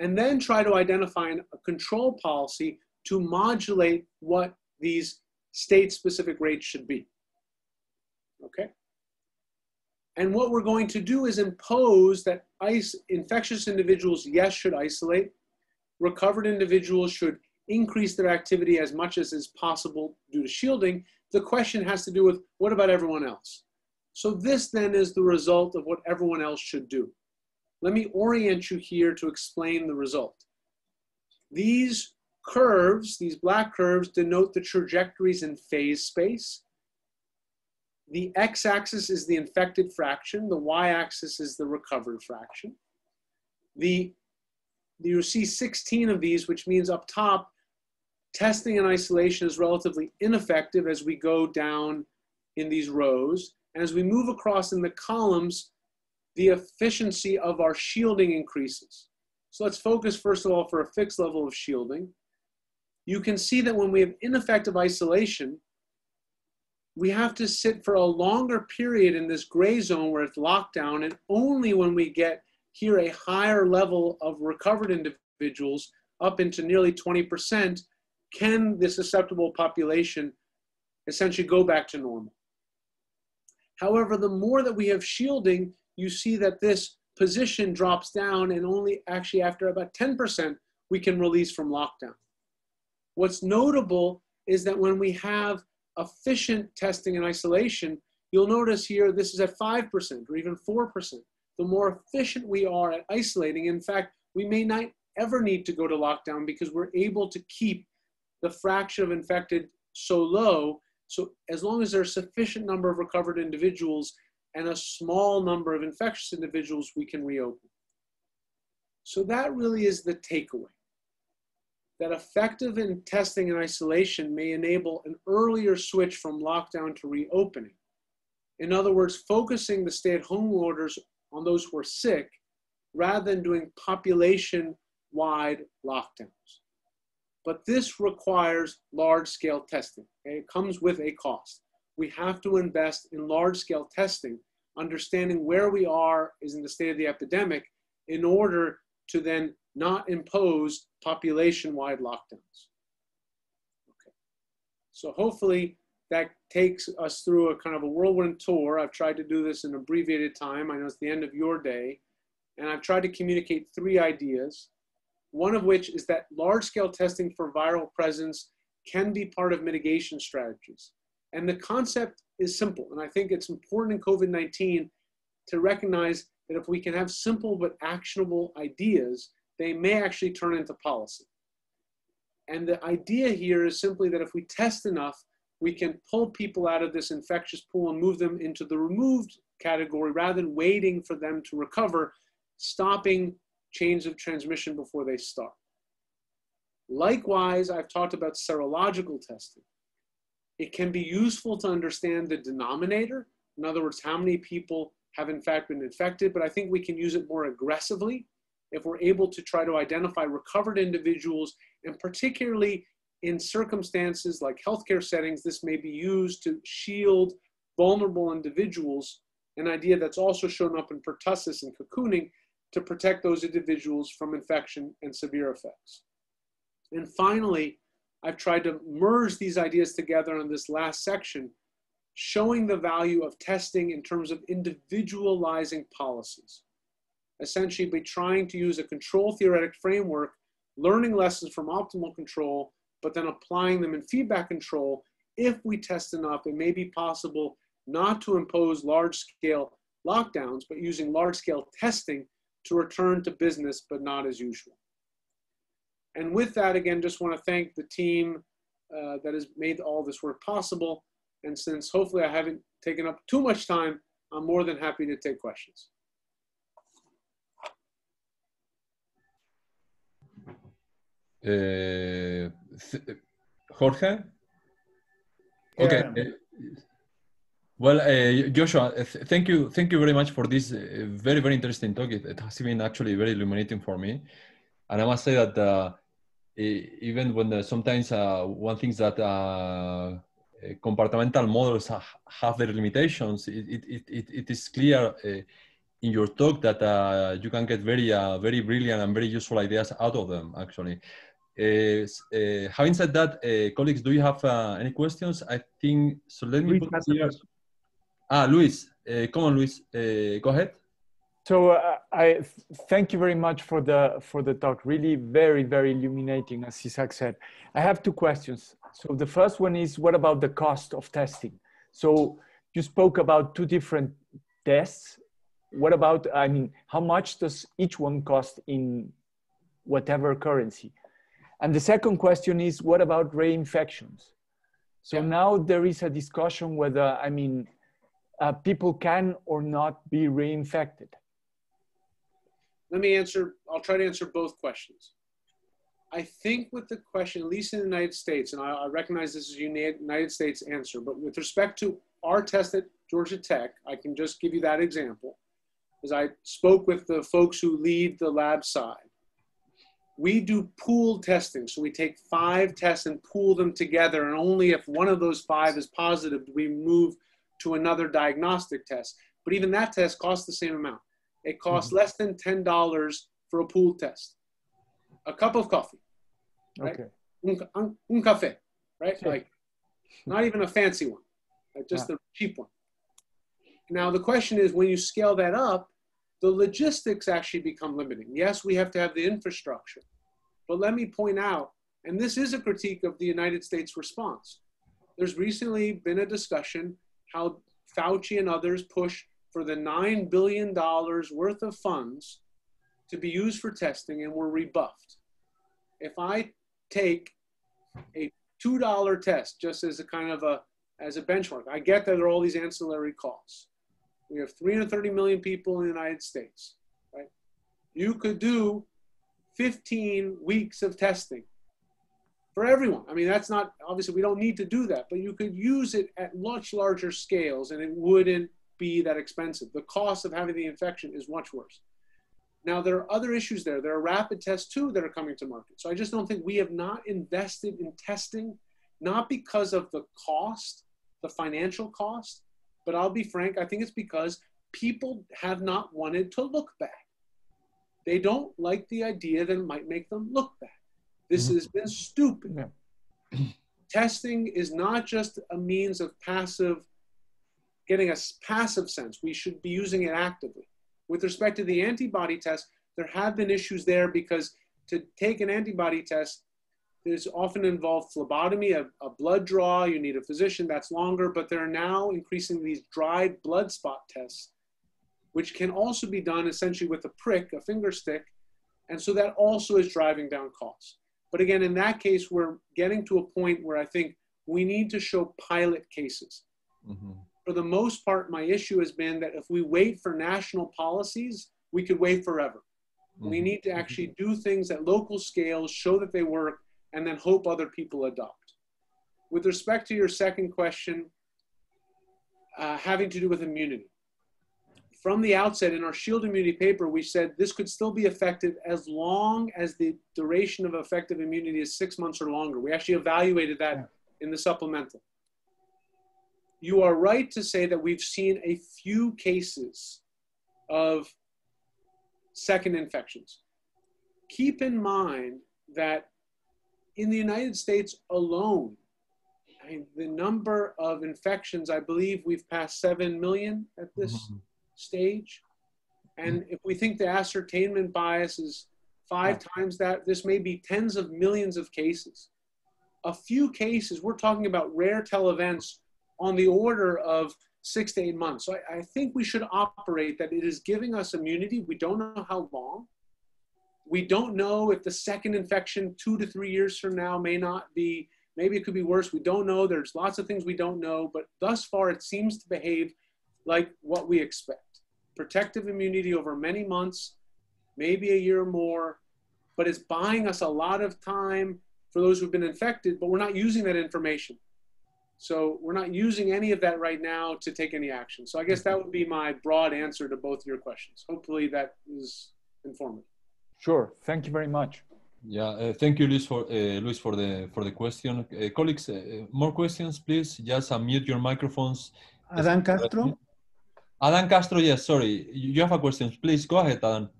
and then try to identify a control policy to modulate what these state-specific rates should be. Okay? And what we're going to do is impose that ice, infectious individuals, yes, should isolate. Recovered individuals should increase their activity as much as is possible due to shielding. The question has to do with what about everyone else? So this then is the result of what everyone else should do. Let me orient you here to explain the result. These curves, these black curves, denote the trajectories in phase space. The x-axis is the infected fraction. The y-axis is the recovered fraction. The, you see 16 of these, which means up top, testing and isolation is relatively ineffective as we go down in these rows. And as we move across in the columns, the efficiency of our shielding increases. So let's focus first of all for a fixed level of shielding. You can see that when we have ineffective isolation, we have to sit for a longer period in this gray zone where it's lockdown. And only when we get here a higher level of recovered individuals up into nearly 20%, can the susceptible population essentially go back to normal. However, the more that we have shielding, you see that this position drops down and only actually after about 10%, we can release from lockdown. What's notable is that when we have efficient testing and isolation, you'll notice here this is at 5% or even 4%. The more efficient we are at isolating, in fact, we may not ever need to go to lockdown because we're able to keep the fraction of infected so low. So as long as there's a sufficient number of recovered individuals and a small number of infectious individuals, we can reopen. So that really is the takeaway that effective in testing and isolation may enable an earlier switch from lockdown to reopening. In other words, focusing the stay at home orders on those who are sick rather than doing population wide lockdowns. But this requires large scale testing. Okay? It comes with a cost. We have to invest in large scale testing, understanding where we are is in the state of the epidemic in order to then not impose population-wide lockdowns. Okay. So hopefully that takes us through a kind of a whirlwind tour. I've tried to do this in abbreviated time. I know it's the end of your day. And I've tried to communicate three ideas. One of which is that large-scale testing for viral presence can be part of mitigation strategies. And the concept is simple. And I think it's important in COVID-19 to recognize that if we can have simple but actionable ideas, they may actually turn into policy. And the idea here is simply that if we test enough, we can pull people out of this infectious pool and move them into the removed category rather than waiting for them to recover, stopping chains of transmission before they start. Likewise, I've talked about serological testing. It can be useful to understand the denominator. In other words, how many people have in fact been infected, but I think we can use it more aggressively if we're able to try to identify recovered individuals, and particularly in circumstances like healthcare settings, this may be used to shield vulnerable individuals, an idea that's also shown up in pertussis and cocooning to protect those individuals from infection and severe effects. And finally, I've tried to merge these ideas together in this last section, showing the value of testing in terms of individualizing policies. Essentially, by trying to use a control theoretic framework, learning lessons from optimal control, but then applying them in feedback control. If we test enough, it may be possible not to impose large scale lockdowns, but using large scale testing to return to business, but not as usual. And with that, again, just want to thank the team uh, that has made all this work possible. And since hopefully I haven't taken up too much time, I'm more than happy to take questions. Uh, Jorge? Okay. Yeah. Uh, well, uh, Joshua, th thank you, thank you very much for this uh, very, very interesting talk. It, it, has been actually very illuminating for me, and I must say that uh, even when sometimes uh, one thinks that uh, compartmental models ha have their limitations, it, it, it, it is clear in your talk that you can get very, very brilliant and very useful ideas out of them, actually. Uh, uh, having said that, uh, colleagues, do you have any questions? I think, so let me Luis put here. Ah, Luis, come on, Luis, go ahead. So uh, I thank you very much for the for the talk. Really, very very illuminating, as Isaac said. I have two questions. So the first one is, what about the cost of testing? So you spoke about two different tests. What about? I mean, how much does each one cost in whatever currency? And the second question is, what about reinfections? So Yeah. now there is a discussion whether, I mean, uh, people can or not be reinfected. Let me answer, I'll try to answer both questions. I think with the question, at least in the United States, and I, I recognize this is a United States answer, but with respect to our test at Georgia Tech, I can just give you that example. As I spoke with the folks who lead the lab side, we do pooled testing. So we take five tests and pool them together. And only if one of those five is positive, do we move to another diagnostic test. But even that test costs the same amount. It costs mm-hmm. less than $10 for a pool test. A cup of coffee, Right. Okay. un, un, un café, right? Sure. Like not even a fancy one, like just the cheap one. Now the question is when you scale that up, the logistics actually become limiting. Yes, we have to have the infrastructure, but let me point out, and this is a critique of the United States response. There's recently been a discussion how Fauci and others push for the $9 billion worth of funds to be used for testing and were rebuffed. If I take a $2 test just as a kind of a, as a benchmark, I get that there are all these ancillary costs. We have 330 million people in the United States, right? You could do 15 weeks of testing for everyone. I mean, that's not, obviously, we don't need to do that, but you could use it at much larger scales and it wouldn't be that expensive. The cost of having the infection is much worse. Now, there are other issues there. There are rapid tests too that are coming to market. So I just don't think we have not invested in testing, not because of the cost, the financial cost, but I'll be frank, I think it's because people have not wanted to look bad. They don't like the idea that it might make them look bad. This mm-hmm. has been stupid. Yeah. Testing is not just a means of passive, getting a passive sense. We should be using it actively. With respect to the antibody test, there have been issues there because to take an antibody test, there's often involved phlebotomy, a, a blood draw, you need a physician, that's longer, but there are now increasing these dried blood spot tests, which can also be done essentially with a prick, a finger stick, and so that also is driving down costs. But again, in that case, we're getting to a point where I think we need to show pilot cases. Mhm. For the most part, my issue has been that if we wait for national policies, we could wait forever. We Mhm. need to actually do things at local scales, show that they work, and then hope other people adopt. With respect to your second question, uh, having to do with immunity. From the outset, in our shield immunity paper, we said this could still be effective as long as the duration of effective immunity is six months or longer. We actually evaluated that in the supplemental. You are right to say that we've seen a few cases of second infections. Keep in mind that in the United States alone, I mean, the number of infections, I believe we've passed 7 million at this Mhm. Stage. And hmm. if we think the ascertainment bias is five hmm. times that, this may be tens of millions of cases. A few cases, we're talking about rare tele events on the order of six to eight months. So I, I think we should operate that it is giving us immunity. We don't know how long. We don't know if the second infection two to three years from now may not be, maybe it could be worse. We don't know. There's lots of things we don't know, but thus far it seems to behave like what we expect. Protective immunity over many months, maybe a year or more, but it's buying us a lot of time for those who've been infected, but we're not using that information. So we're not using any of that right now to take any action. So I guess that would be my broad answer to both your questions. Hopefully that is informative. Sure. Thank you very much. Yeah, uh, thank you, Luis, for uh, Luis for the for the question. Uh, colleagues, uh, more questions, please. Just unmute your microphones. Adan Castro. Adan Castro, yes, sorry, you have a question. Please go ahead, Adan.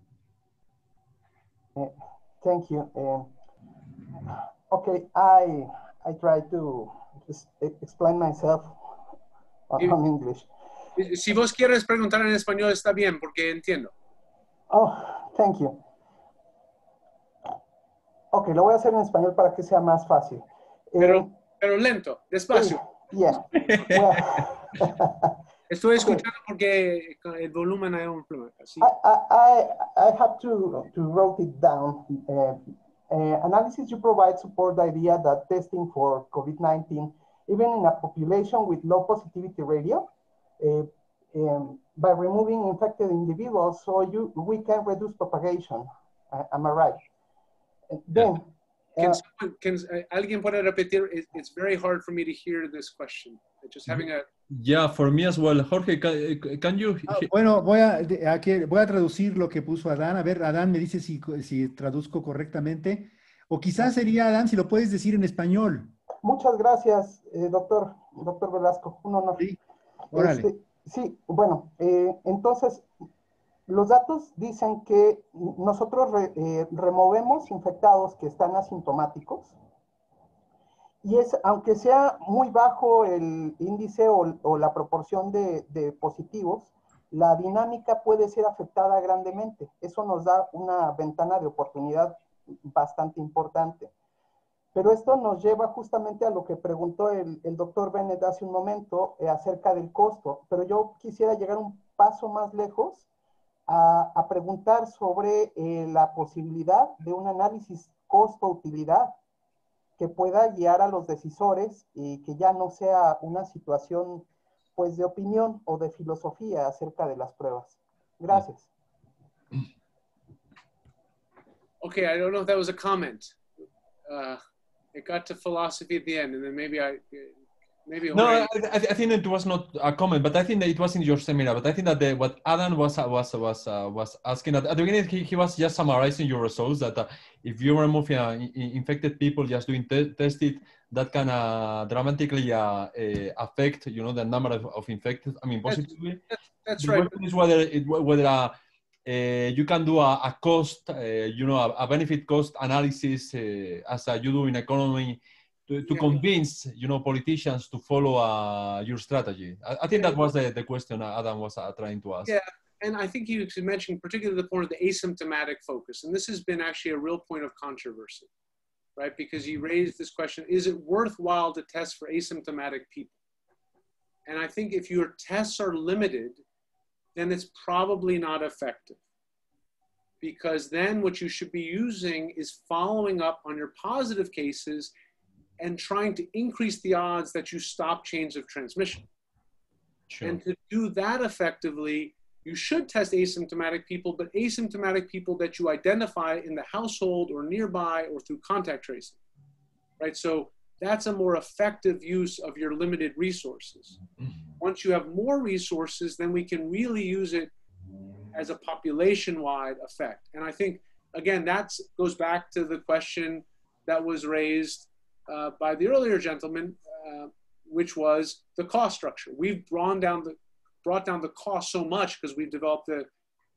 Thank you. Um, okay, I I try to explain myself on English. Si vos quieres preguntar en español está bien porque entiendo. Oh, thank you. Ok, lo voy a hacer en español para que sea más fácil. Eh, Pero, pero lento, despacio. yeah. [LAUGHS] Well, [LAUGHS] Estoy escuchando porque el volumen un problema. Sí. I, I, I have to, to wrote it down. Uh, uh, analysis you provide support the idea that testing for COVID-19, even in a population with low positivity ratio, uh, um, by removing infected individuals, so you we can reduce propagation. Am I right? Then, Can uh, someone, can, alguien puede repetir? It, it's very hard for me to hear this question. Just having a, Yeah, for me as well. Jorge, can, can you? Ah, bueno, voy a, aquí voy a traducir lo que puso Adán. A ver, Adán me dice si, si traduzco correctamente. O quizás sería, Adán, si lo puedes decir en español. muchas gracias, eh, doctor, doctor Velasco. Un honor. Sí, órale. Este, sí, bueno, eh, entonces los datos dicen que nosotros re- eh, removemos infectados que están asintomáticos y es, aunque sea muy bajo el índice o, la proporción de, positivos, la dinámica puede ser afectada grandemente. Eso nos da una ventana de oportunidad bastante importante. Pero esto nos lleva justamente a lo que preguntó el, doctor Bennett hace un momento eh, acerca del costo. Pero yo quisiera llegar un paso más lejos a, a preguntar sobre eh, la posibilidad de un análisis costo-utilidad que pueda guiar a los decisores y que ya no sea una situación pues de opinión o de filosofía acerca de las pruebas. Gracias. okay, I don't know if that was a comment. Uh, it got to philosophy at the end, and then maybe I, maybe No, I, I I think it was not a comment, but I think that it was in your seminar. But I think that the, what Adam was uh, was was uh, was asking at, at the beginning, he, he was just summarizing your results. That uh, if you remove uh, in- in- infected people just doing te- tested, that can uh, dramatically uh, affect you know the number of, of infected. I mean, That's- positively. that's the right. question is whether it, whether uh, uh, you can do a, a cost, uh, you know, a, a benefit cost analysis uh, as uh, you do in economy to, to Yeah. convince, you know, politicians to follow uh, your strategy. I, I think that was the, the question Adam was uh, trying to ask. Yeah. And I think you mentioned particularly the point of the asymptomatic focus, and this has been actually a real point of controversy, right? Because you raised this question: Is it worthwhile to test for asymptomatic people? And I think if your tests are limited, then it's probably not effective. Because then what you should be using is following up on your positive cases and trying to increase the odds that you stop chains of transmission. Sure. And to do that effectively, you should test asymptomatic people, but asymptomatic people that you identify in the household or nearby or through contact tracing, right? So that's a more effective use of your limited resources. Mm-hmm. Once you have more resources, then we can really use it as a population-wide effect. And I think, again, that goes back to the question that was raised uh, by the earlier gentleman, uh, which was the cost structure. We've drawn down the, brought down the cost so much because we've developed the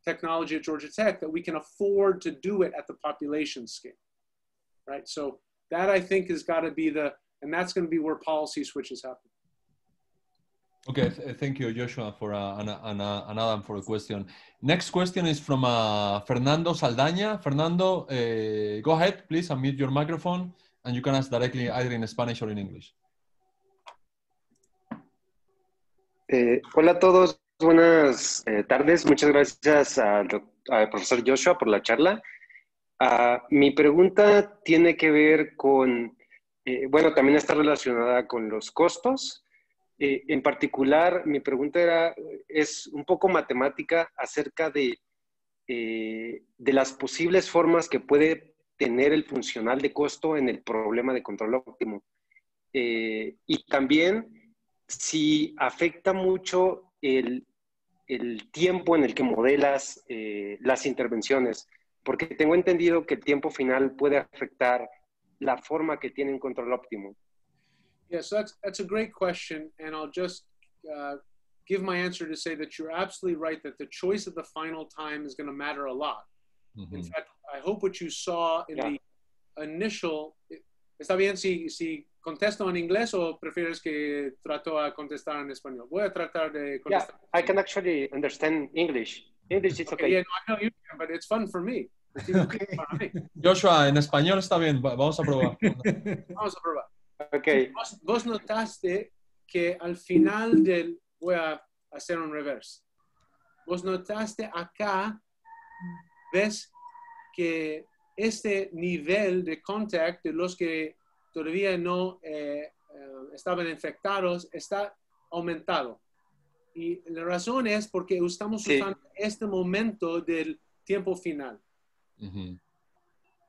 technology at Georgia Tech that we can afford to do it at the population scale, right? So that I think has got to be the, and that's going to be where policy switches happen. Okay, th- thank you, Joshua, for uh, uh, and Adam for the question. Next question is from uh, Fernando Saldaña. Fernando, uh, go ahead, please unmute your microphone, and you can ask directly either in Spanish or in English. Eh, hola a todos, buenas eh, tardes. Muchas gracias al, profesor Joshua por la charla. Uh, mi pregunta tiene que ver con, eh, bueno, también está relacionada con los costos. Eh, en particular, mi pregunta era, es un poco matemática acerca de, eh, de las posibles formas que puede tener el funcional de costo en el problema de control óptimo. Eh, y también si afecta mucho el, el, tiempo en el que modelas eh, las intervenciones, porque tengo entendido que el tiempo final puede afectar la forma que tienen control óptimo. Yeah, so that's, that's a great question, and I'll just uh, give my answer to say that you're absolutely right that the choice of the final time is going to matter a lot. Mm -hmm. In fact, I hope what you saw in yeah. the initial. ¿Está bien si, si contesto en inglés o prefieres que trato a contestar en español? Voy a tratar de contestar. Yeah, I can actually understand English. English is okay. okay. Yeah, no, I know you can, but it's fun for me. [LAUGHS] Okay. Joshua, en español está bien. Vamos a probar. [LAUGHS] Vamos a probar. Okay. Vos, vos, notaste que al final del... Voy a hacer un reverse. Vos notaste acá, ves que este nivel de contact de los que todavía no eh, eh, estaban infectados está aumentado. Y la razón es porque estamos Sí. usando este momento del tiempo final. Mhm.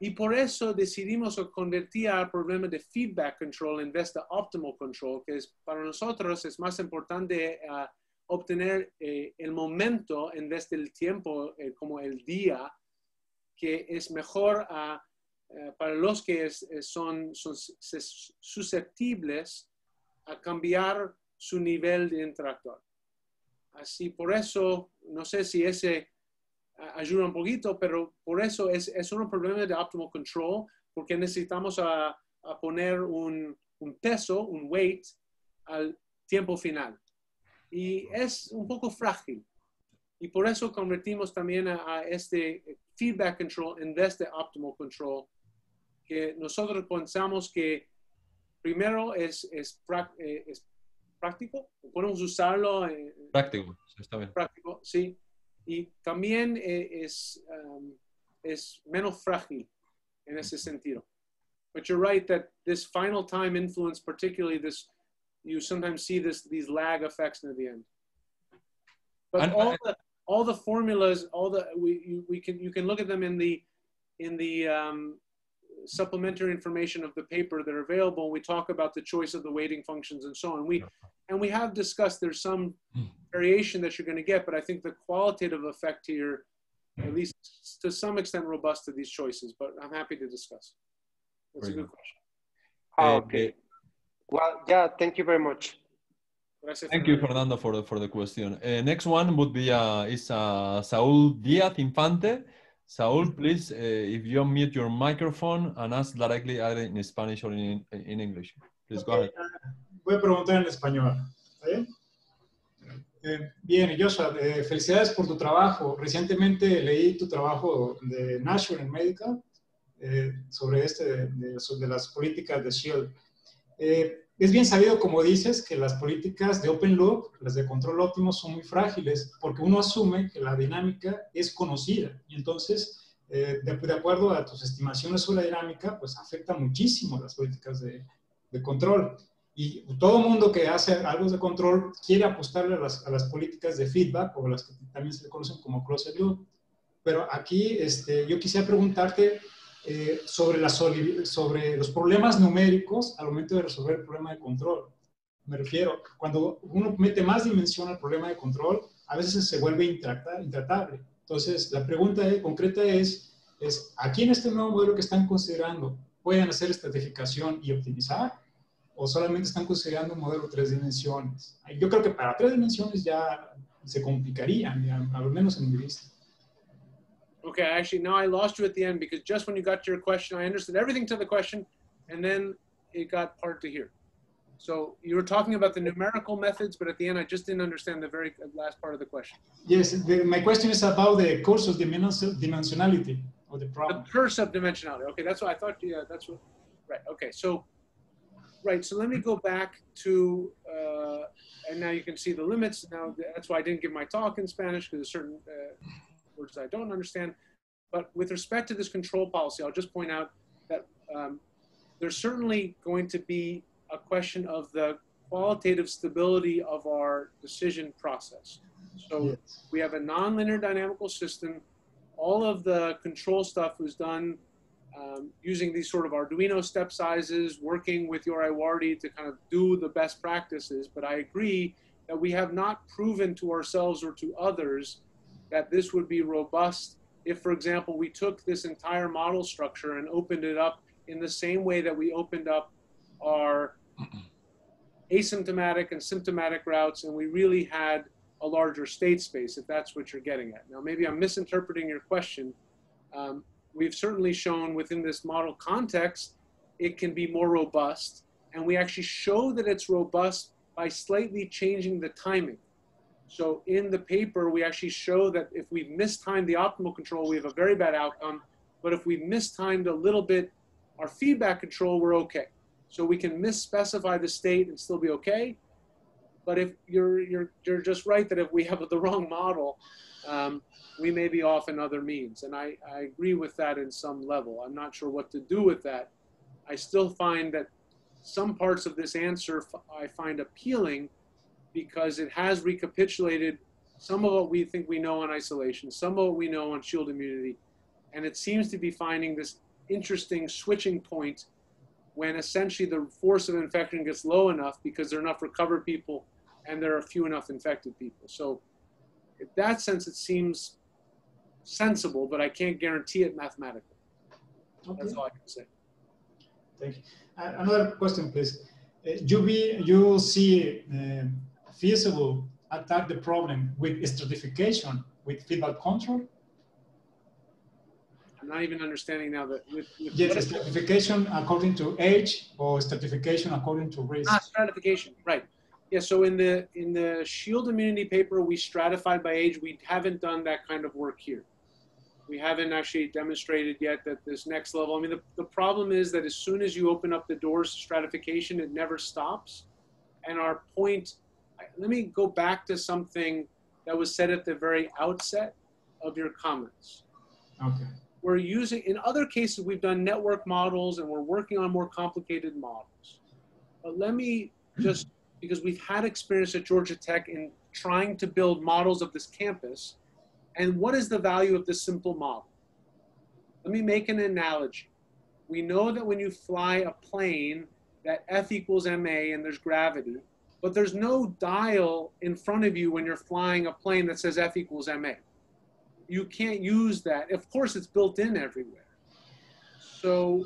Y por eso decidimos convertir al problema de feedback control en vez de optimal control, que es, para nosotros es más importante ah, obtener eh, el momento en vez del tiempo, eh, como el día, que es mejor eh, para los que son, son sus- susceptibles a cambiar su nivel de interactuar. Así, por eso, no sé si ese ayuda un poquito, pero por eso es, es un problema de optimal control, porque necesitamos a, poner un peso, un weight, al tiempo final. Y es un poco frágil. Y por eso convertimos también a, a este feedback control en vez de optimal control, que nosotros pensamos que primero es, es, eh, es práctico, podemos usarlo en, Práctico, está bien. práctico, sí. Y también eh, es, um, es menos frágil en ese sentido. But you're right that this final time influence, particularly this, you sometimes see this, these lag effects near the end. But And- all the, all the formulas, all the, we, you, we can, you can look at them in the, in the um, supplementary information of the paper that are available. We talk about the choice of the weighting functions and so on. We, and we have discussed there's some variation that you're going to get, but I think the qualitative effect here, at least to some extent, robust to these choices. But I'm happy to discuss. That's a good good. question. Ah, Eh, okay. Well, yeah, thank you very much. Gracias, Thank you, Fernando. For the, for the question. Uh, next one would be uh, is uh, Saul Diaz Infante. Saul, please, uh, if you unmute your microphone and ask directly either in Spanish or in, in English. Please go ahead. Voy a preguntar en español. ¿Está bien? Eh, bien, Joshua, eh, felicidades por tu trabajo. Recientemente leí tu trabajo de National Medical eh, sobre, este, de, sobre las políticas de SHIELD. Eh, es bien sabido, como dices, que las políticas de Open Loop, las de control óptimo, son muy frágiles porque uno asume que la dinámica es conocida y entonces, eh, de, de acuerdo a tus estimaciones sobre la dinámica, pues afecta muchísimo las políticas de, de control. Y todo mundo que hace algo de control quiere apostarle a las, a las políticas de feedback o las que también se conocen como closed loop. Pero aquí este, yo quisiera preguntarte eh, sobre, sobre los problemas numéricos al momento de resolver el problema de control. Me refiero, cuando uno mete más dimensión al problema de control, a veces se vuelve intratable. Entonces, la pregunta concreta es, es, ¿aquí en este nuevo modelo que están considerando pueden hacer estratificación y optimizar? ¿O solamente están considerando un modelo tres dimensiones? Yo creo que para tres dimensiones ya se complicaría, al menos en mi vista. Okay, actually, now I lost you at the end because just when you got to your question, I understood everything to the question, and then it got hard to hear. So you were talking about the numerical methods, but at the end, I just didn't understand the very last part of the question. Yes, the, my question is about the curse of dimensionality of the problem. The curse of dimensionality. Okay, that's what I thought. Yeah, that's what. Right. Okay. So, right. So let me go back to, uh, and now you can see the limits. Now that's why I didn't give my talk in Spanish because a certain uh, words I don't understand. But with respect to this control policy, I'll just point out that um, there's certainly going to be a question of the qualitative stability of our decision process. So yes. we have a nonlinear dynamical system. All of the control stuff was done um, using these sort of Armijo step sizes, working with Yorai Wardi to kind of do the best practices. But I agree that we have not proven to ourselves or to others that this would be robust if, for example, we took this entire model structure and opened it up in the same way that we opened up our asymptomatic and symptomatic routes, and we really had a larger state space, if that's what you're getting at. Now, maybe I'm misinterpreting your question. Um, we've certainly shown within this model context, it can be more robust, and we actually show that it's robust by slightly changing the timing. So in the paper, we actually show that if we've mistimed the optimal control, we have a very bad outcome. But if we've mistimed a little bit our feedback control, we're okay. So we can misspecify the state and still be okay. But if you're, you're, you're just right that if we have the wrong model, um, we may be off in other means. And I, I agree with that in some level. I'm not sure what to do with that. I still find that some parts of this answer I find appealing because it has recapitulated some of what we think we know on isolation, some of what we know on shield immunity. And it seems to be finding this interesting switching point when essentially the force of infection gets low enough because there are enough recovered people and there are few enough infected people. So in that sense, it seems sensible, but I can't guarantee it mathematically. Okay. That's all I can say. Thank you. Uh, another question, please. Uh, you, be, you see uh, feasible attack the problem with stratification, with feedback control? I'm not even understanding now that with, with yes, stratification according to age or stratification according to race. Ah, stratification, right. Yeah, so in the in the shield immunity paper, we stratified by age. We haven't done that kind of work here. We haven't actually demonstrated yet that this next level. I mean, the, the problem is that as soon as you open up the doors to stratification, it never stops. And our point, let me go back to something that was said at the very outset of your comments. Okay we're using, in other cases, we've done network models and we're working on more complicated models. But let me [CLEARS THROAT] just, because we've had experience at Georgia Tech in trying to build models of this campus, and what is the value of this simple model? Let me make an analogy. We know that when you fly a plane, that F equals ma and there's gravity, but there's no dial in front of you when you're flying a plane that says F equals ma you can't use that. Of course, it's built in everywhere. So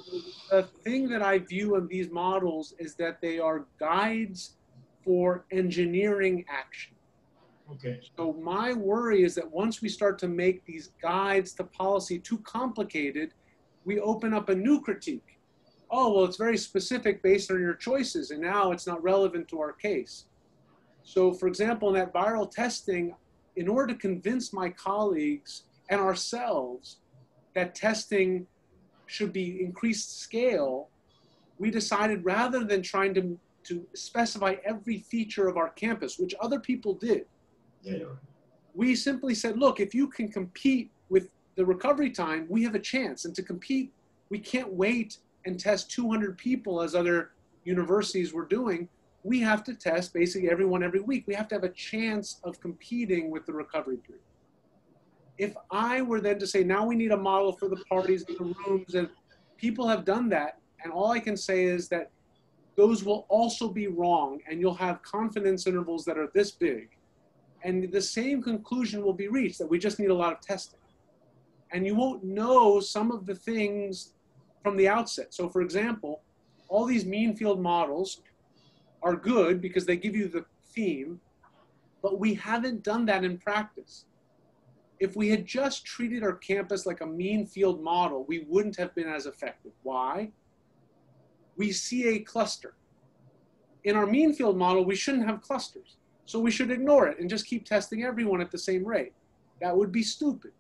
the thing that I view of these models is that they are guides for engineering action. Okay. So my worry is that once we start to make these guides to policy too complicated, we open up a new critique. Oh, well, it's very specific based on your choices, and now it's not relevant to our case. So, for example, in that viral testing, in order to convince my colleagues and ourselves that testing should be increased scale, we decided rather than trying to, to specify every feature of our campus, which other people did, yeah. we simply said, look, if you can compete with the recovery time, we have a chance. And to compete, we can't wait and test 200 people as other universities were doing, we have to test basically everyone every week. We have to have a chance of competing with the recovery period. If I were then to say, now we need a model for the parties and the rooms, and people have done that, and all I can say is that those will also be wrong, and you'll have confidence intervals that are this big. And the same conclusion will be reached that we just need a lot of testing. And you won't know some of the things from the outset. So, for example, all these mean field models are good because they give you the theme, but we haven't done that in practice. If we had just treated our campus like a mean field model, we wouldn't have been as effective. Why? We see a cluster. In our mean field model, we shouldn't have clusters. So we should ignore it and just keep testing everyone at the same rate. That would be stupid.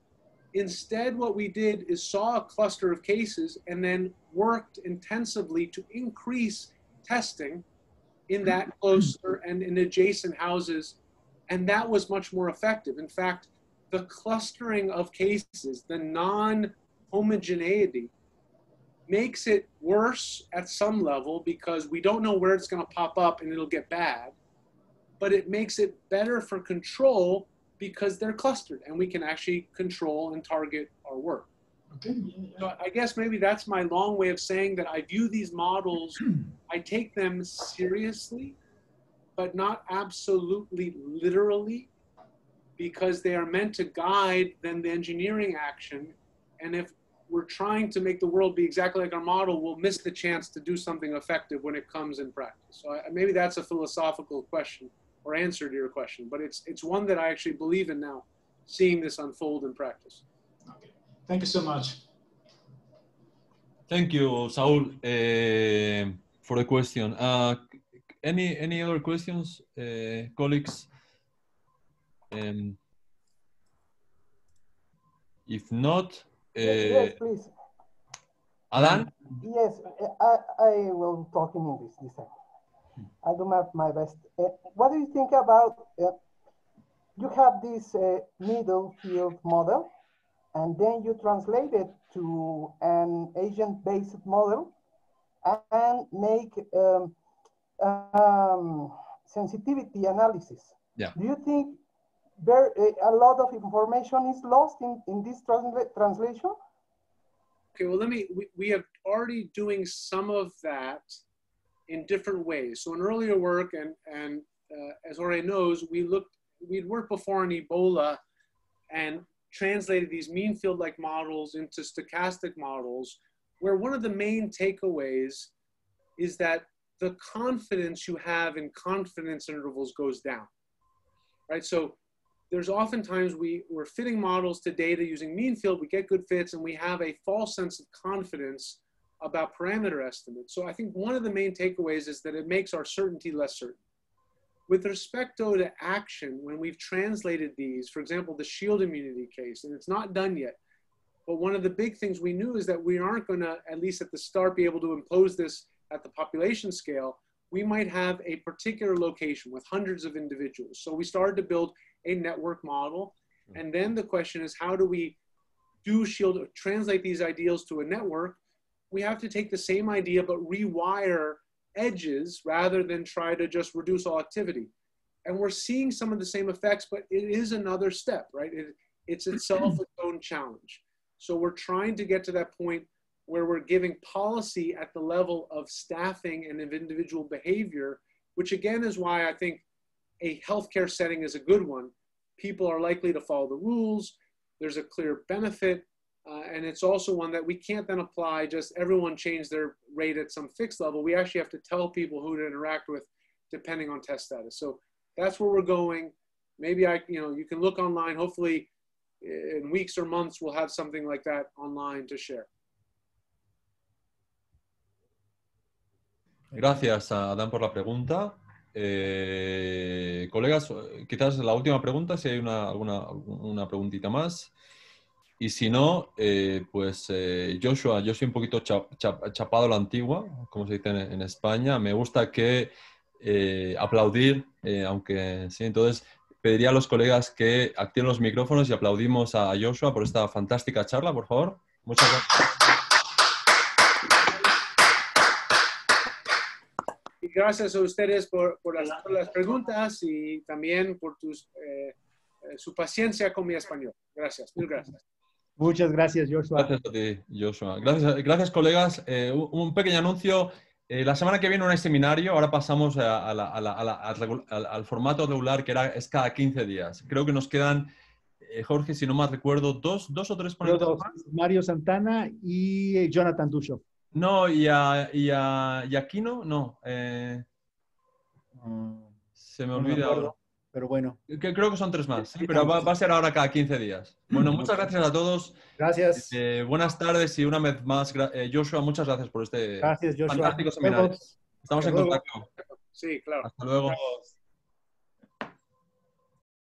Instead, what we did is saw a cluster of cases and then worked intensively to increase testing in that mm-hmm. closer and in adjacent houses. And that was much more effective. In fact, the clustering of cases, the non homogeneity, makes it worse at some level because we don't know where it's going to pop up and it'll get bad. But it makes it better for control because they're clustered and we can actually control and target our work. Okay. So I guess maybe that's my long way of saying that I view these models, [CLEARS THROAT] I take them seriously, but not absolutely literally, because they are meant to guide then the engineering action. And if we're trying to make the world be exactly like our model, we'll miss the chance to do something effective when it comes in practice. So I, maybe that's a philosophical question or answer to your question, but it's it's one that I actually believe in now, seeing this unfold in practice. Okay. Thank you so much. Thank you, Saul, uh, for the question. Uh, any any other questions, uh, colleagues? Um, if not, Yes, yes, uh, please. Alan. Yes, I, I will talk in English this time. I'll do my, my best. Uh, what do you think about, uh, you have this uh, middle field model, and then you translate it to an agent-based model and make um, um, sensitivity analysis. Yeah. Do you think there a lot of information is lost in, in this transla translation? Okay, well, let me, we, we are already doing some of that in different ways. So in earlier work, and, and uh, as Jorge knows, we looked, we'd worked before on Ebola and translated these mean field-like models into stochastic models, where one of the main takeaways is that the confidence you have in confidence intervals goes down, right? So there's oftentimes we, we're fitting models to data using mean field, we get good fits, and we have a false sense of confidence about parameter estimates. So I think one of the main takeaways is that it makes our certainty less certain. With respect though to action, when we've translated these, for example, the shield immunity case, and it's not done yet, but one of the big things we knew is that we aren't gonna, at least at the start, be able to impose this at the population scale. We might have a particular location with hundreds of individuals. So we started to build a network model. Hmm. And then the question is, how do we do shield, translate these ideals to a network? We have to take the same idea, but rewire edges rather than try to just reduce all activity. And we're seeing some of the same effects, but it is another step, right? It, it's itself [CLEARS THROAT] its own challenge. So we're trying to get to that point where we're giving policy at the level of staffing and of individual behavior, which again is why I think a healthcare setting is a good one. People are likely to follow the rules. There's a clear benefit. Uh, and it's also one that we can't then apply just everyone change their rate at some fixed level. We actually have to tell people who to interact with depending on test status. So that's where we're going. Maybe I, you know, you can look online. Hopefully in weeks or months, we'll have something like that online to share. Gracias, Adán, por la pregunta. Eh, colegas, quizás la última pregunta, si hay una, alguna una preguntita más. Y si no, eh, pues eh, Joshua, yo soy un poquito cha- cha- chapado a la antigua, como se dice en, España. Me gusta que eh, aplaudir, aunque sí, entonces pediría a los colegas que activen los micrófonos y aplaudimos a Joshua por esta fantástica charla, por favor. Muchas gracias. Gracias a ustedes por, las, preguntas y también por tus, su paciencia con mi español. Gracias, mil gracias. Muchas gracias, Joshua. Gracias a ti, Joshua. Gracias, gracias colegas. Eh, un, pequeño anuncio. Eh, la semana que viene no hay seminario, ahora pasamos a- a la- a la- a la- al, al- formato regular que era, es cada 15 días. Creo que nos quedan, eh, Jorge, si no mal recuerdo, dos, dos o tres ponentes dos, más. Mario Santana y Jonathan Dushoff. No, y a, y a, y a Aquino, no. eh, se me No olvida ahora. Pero bueno, Que- creo que son tres más, sí, Sí, pero va, va a ser ahora cada 15 días. Bueno, muchas gracias a todos. gracias. Eh, buenas tardes y una vez más, eh, Joshua, muchas gracias por este Gracias, Joshua. fantástico seminario. Estamos en contacto. Sí, claro. Hasta luego.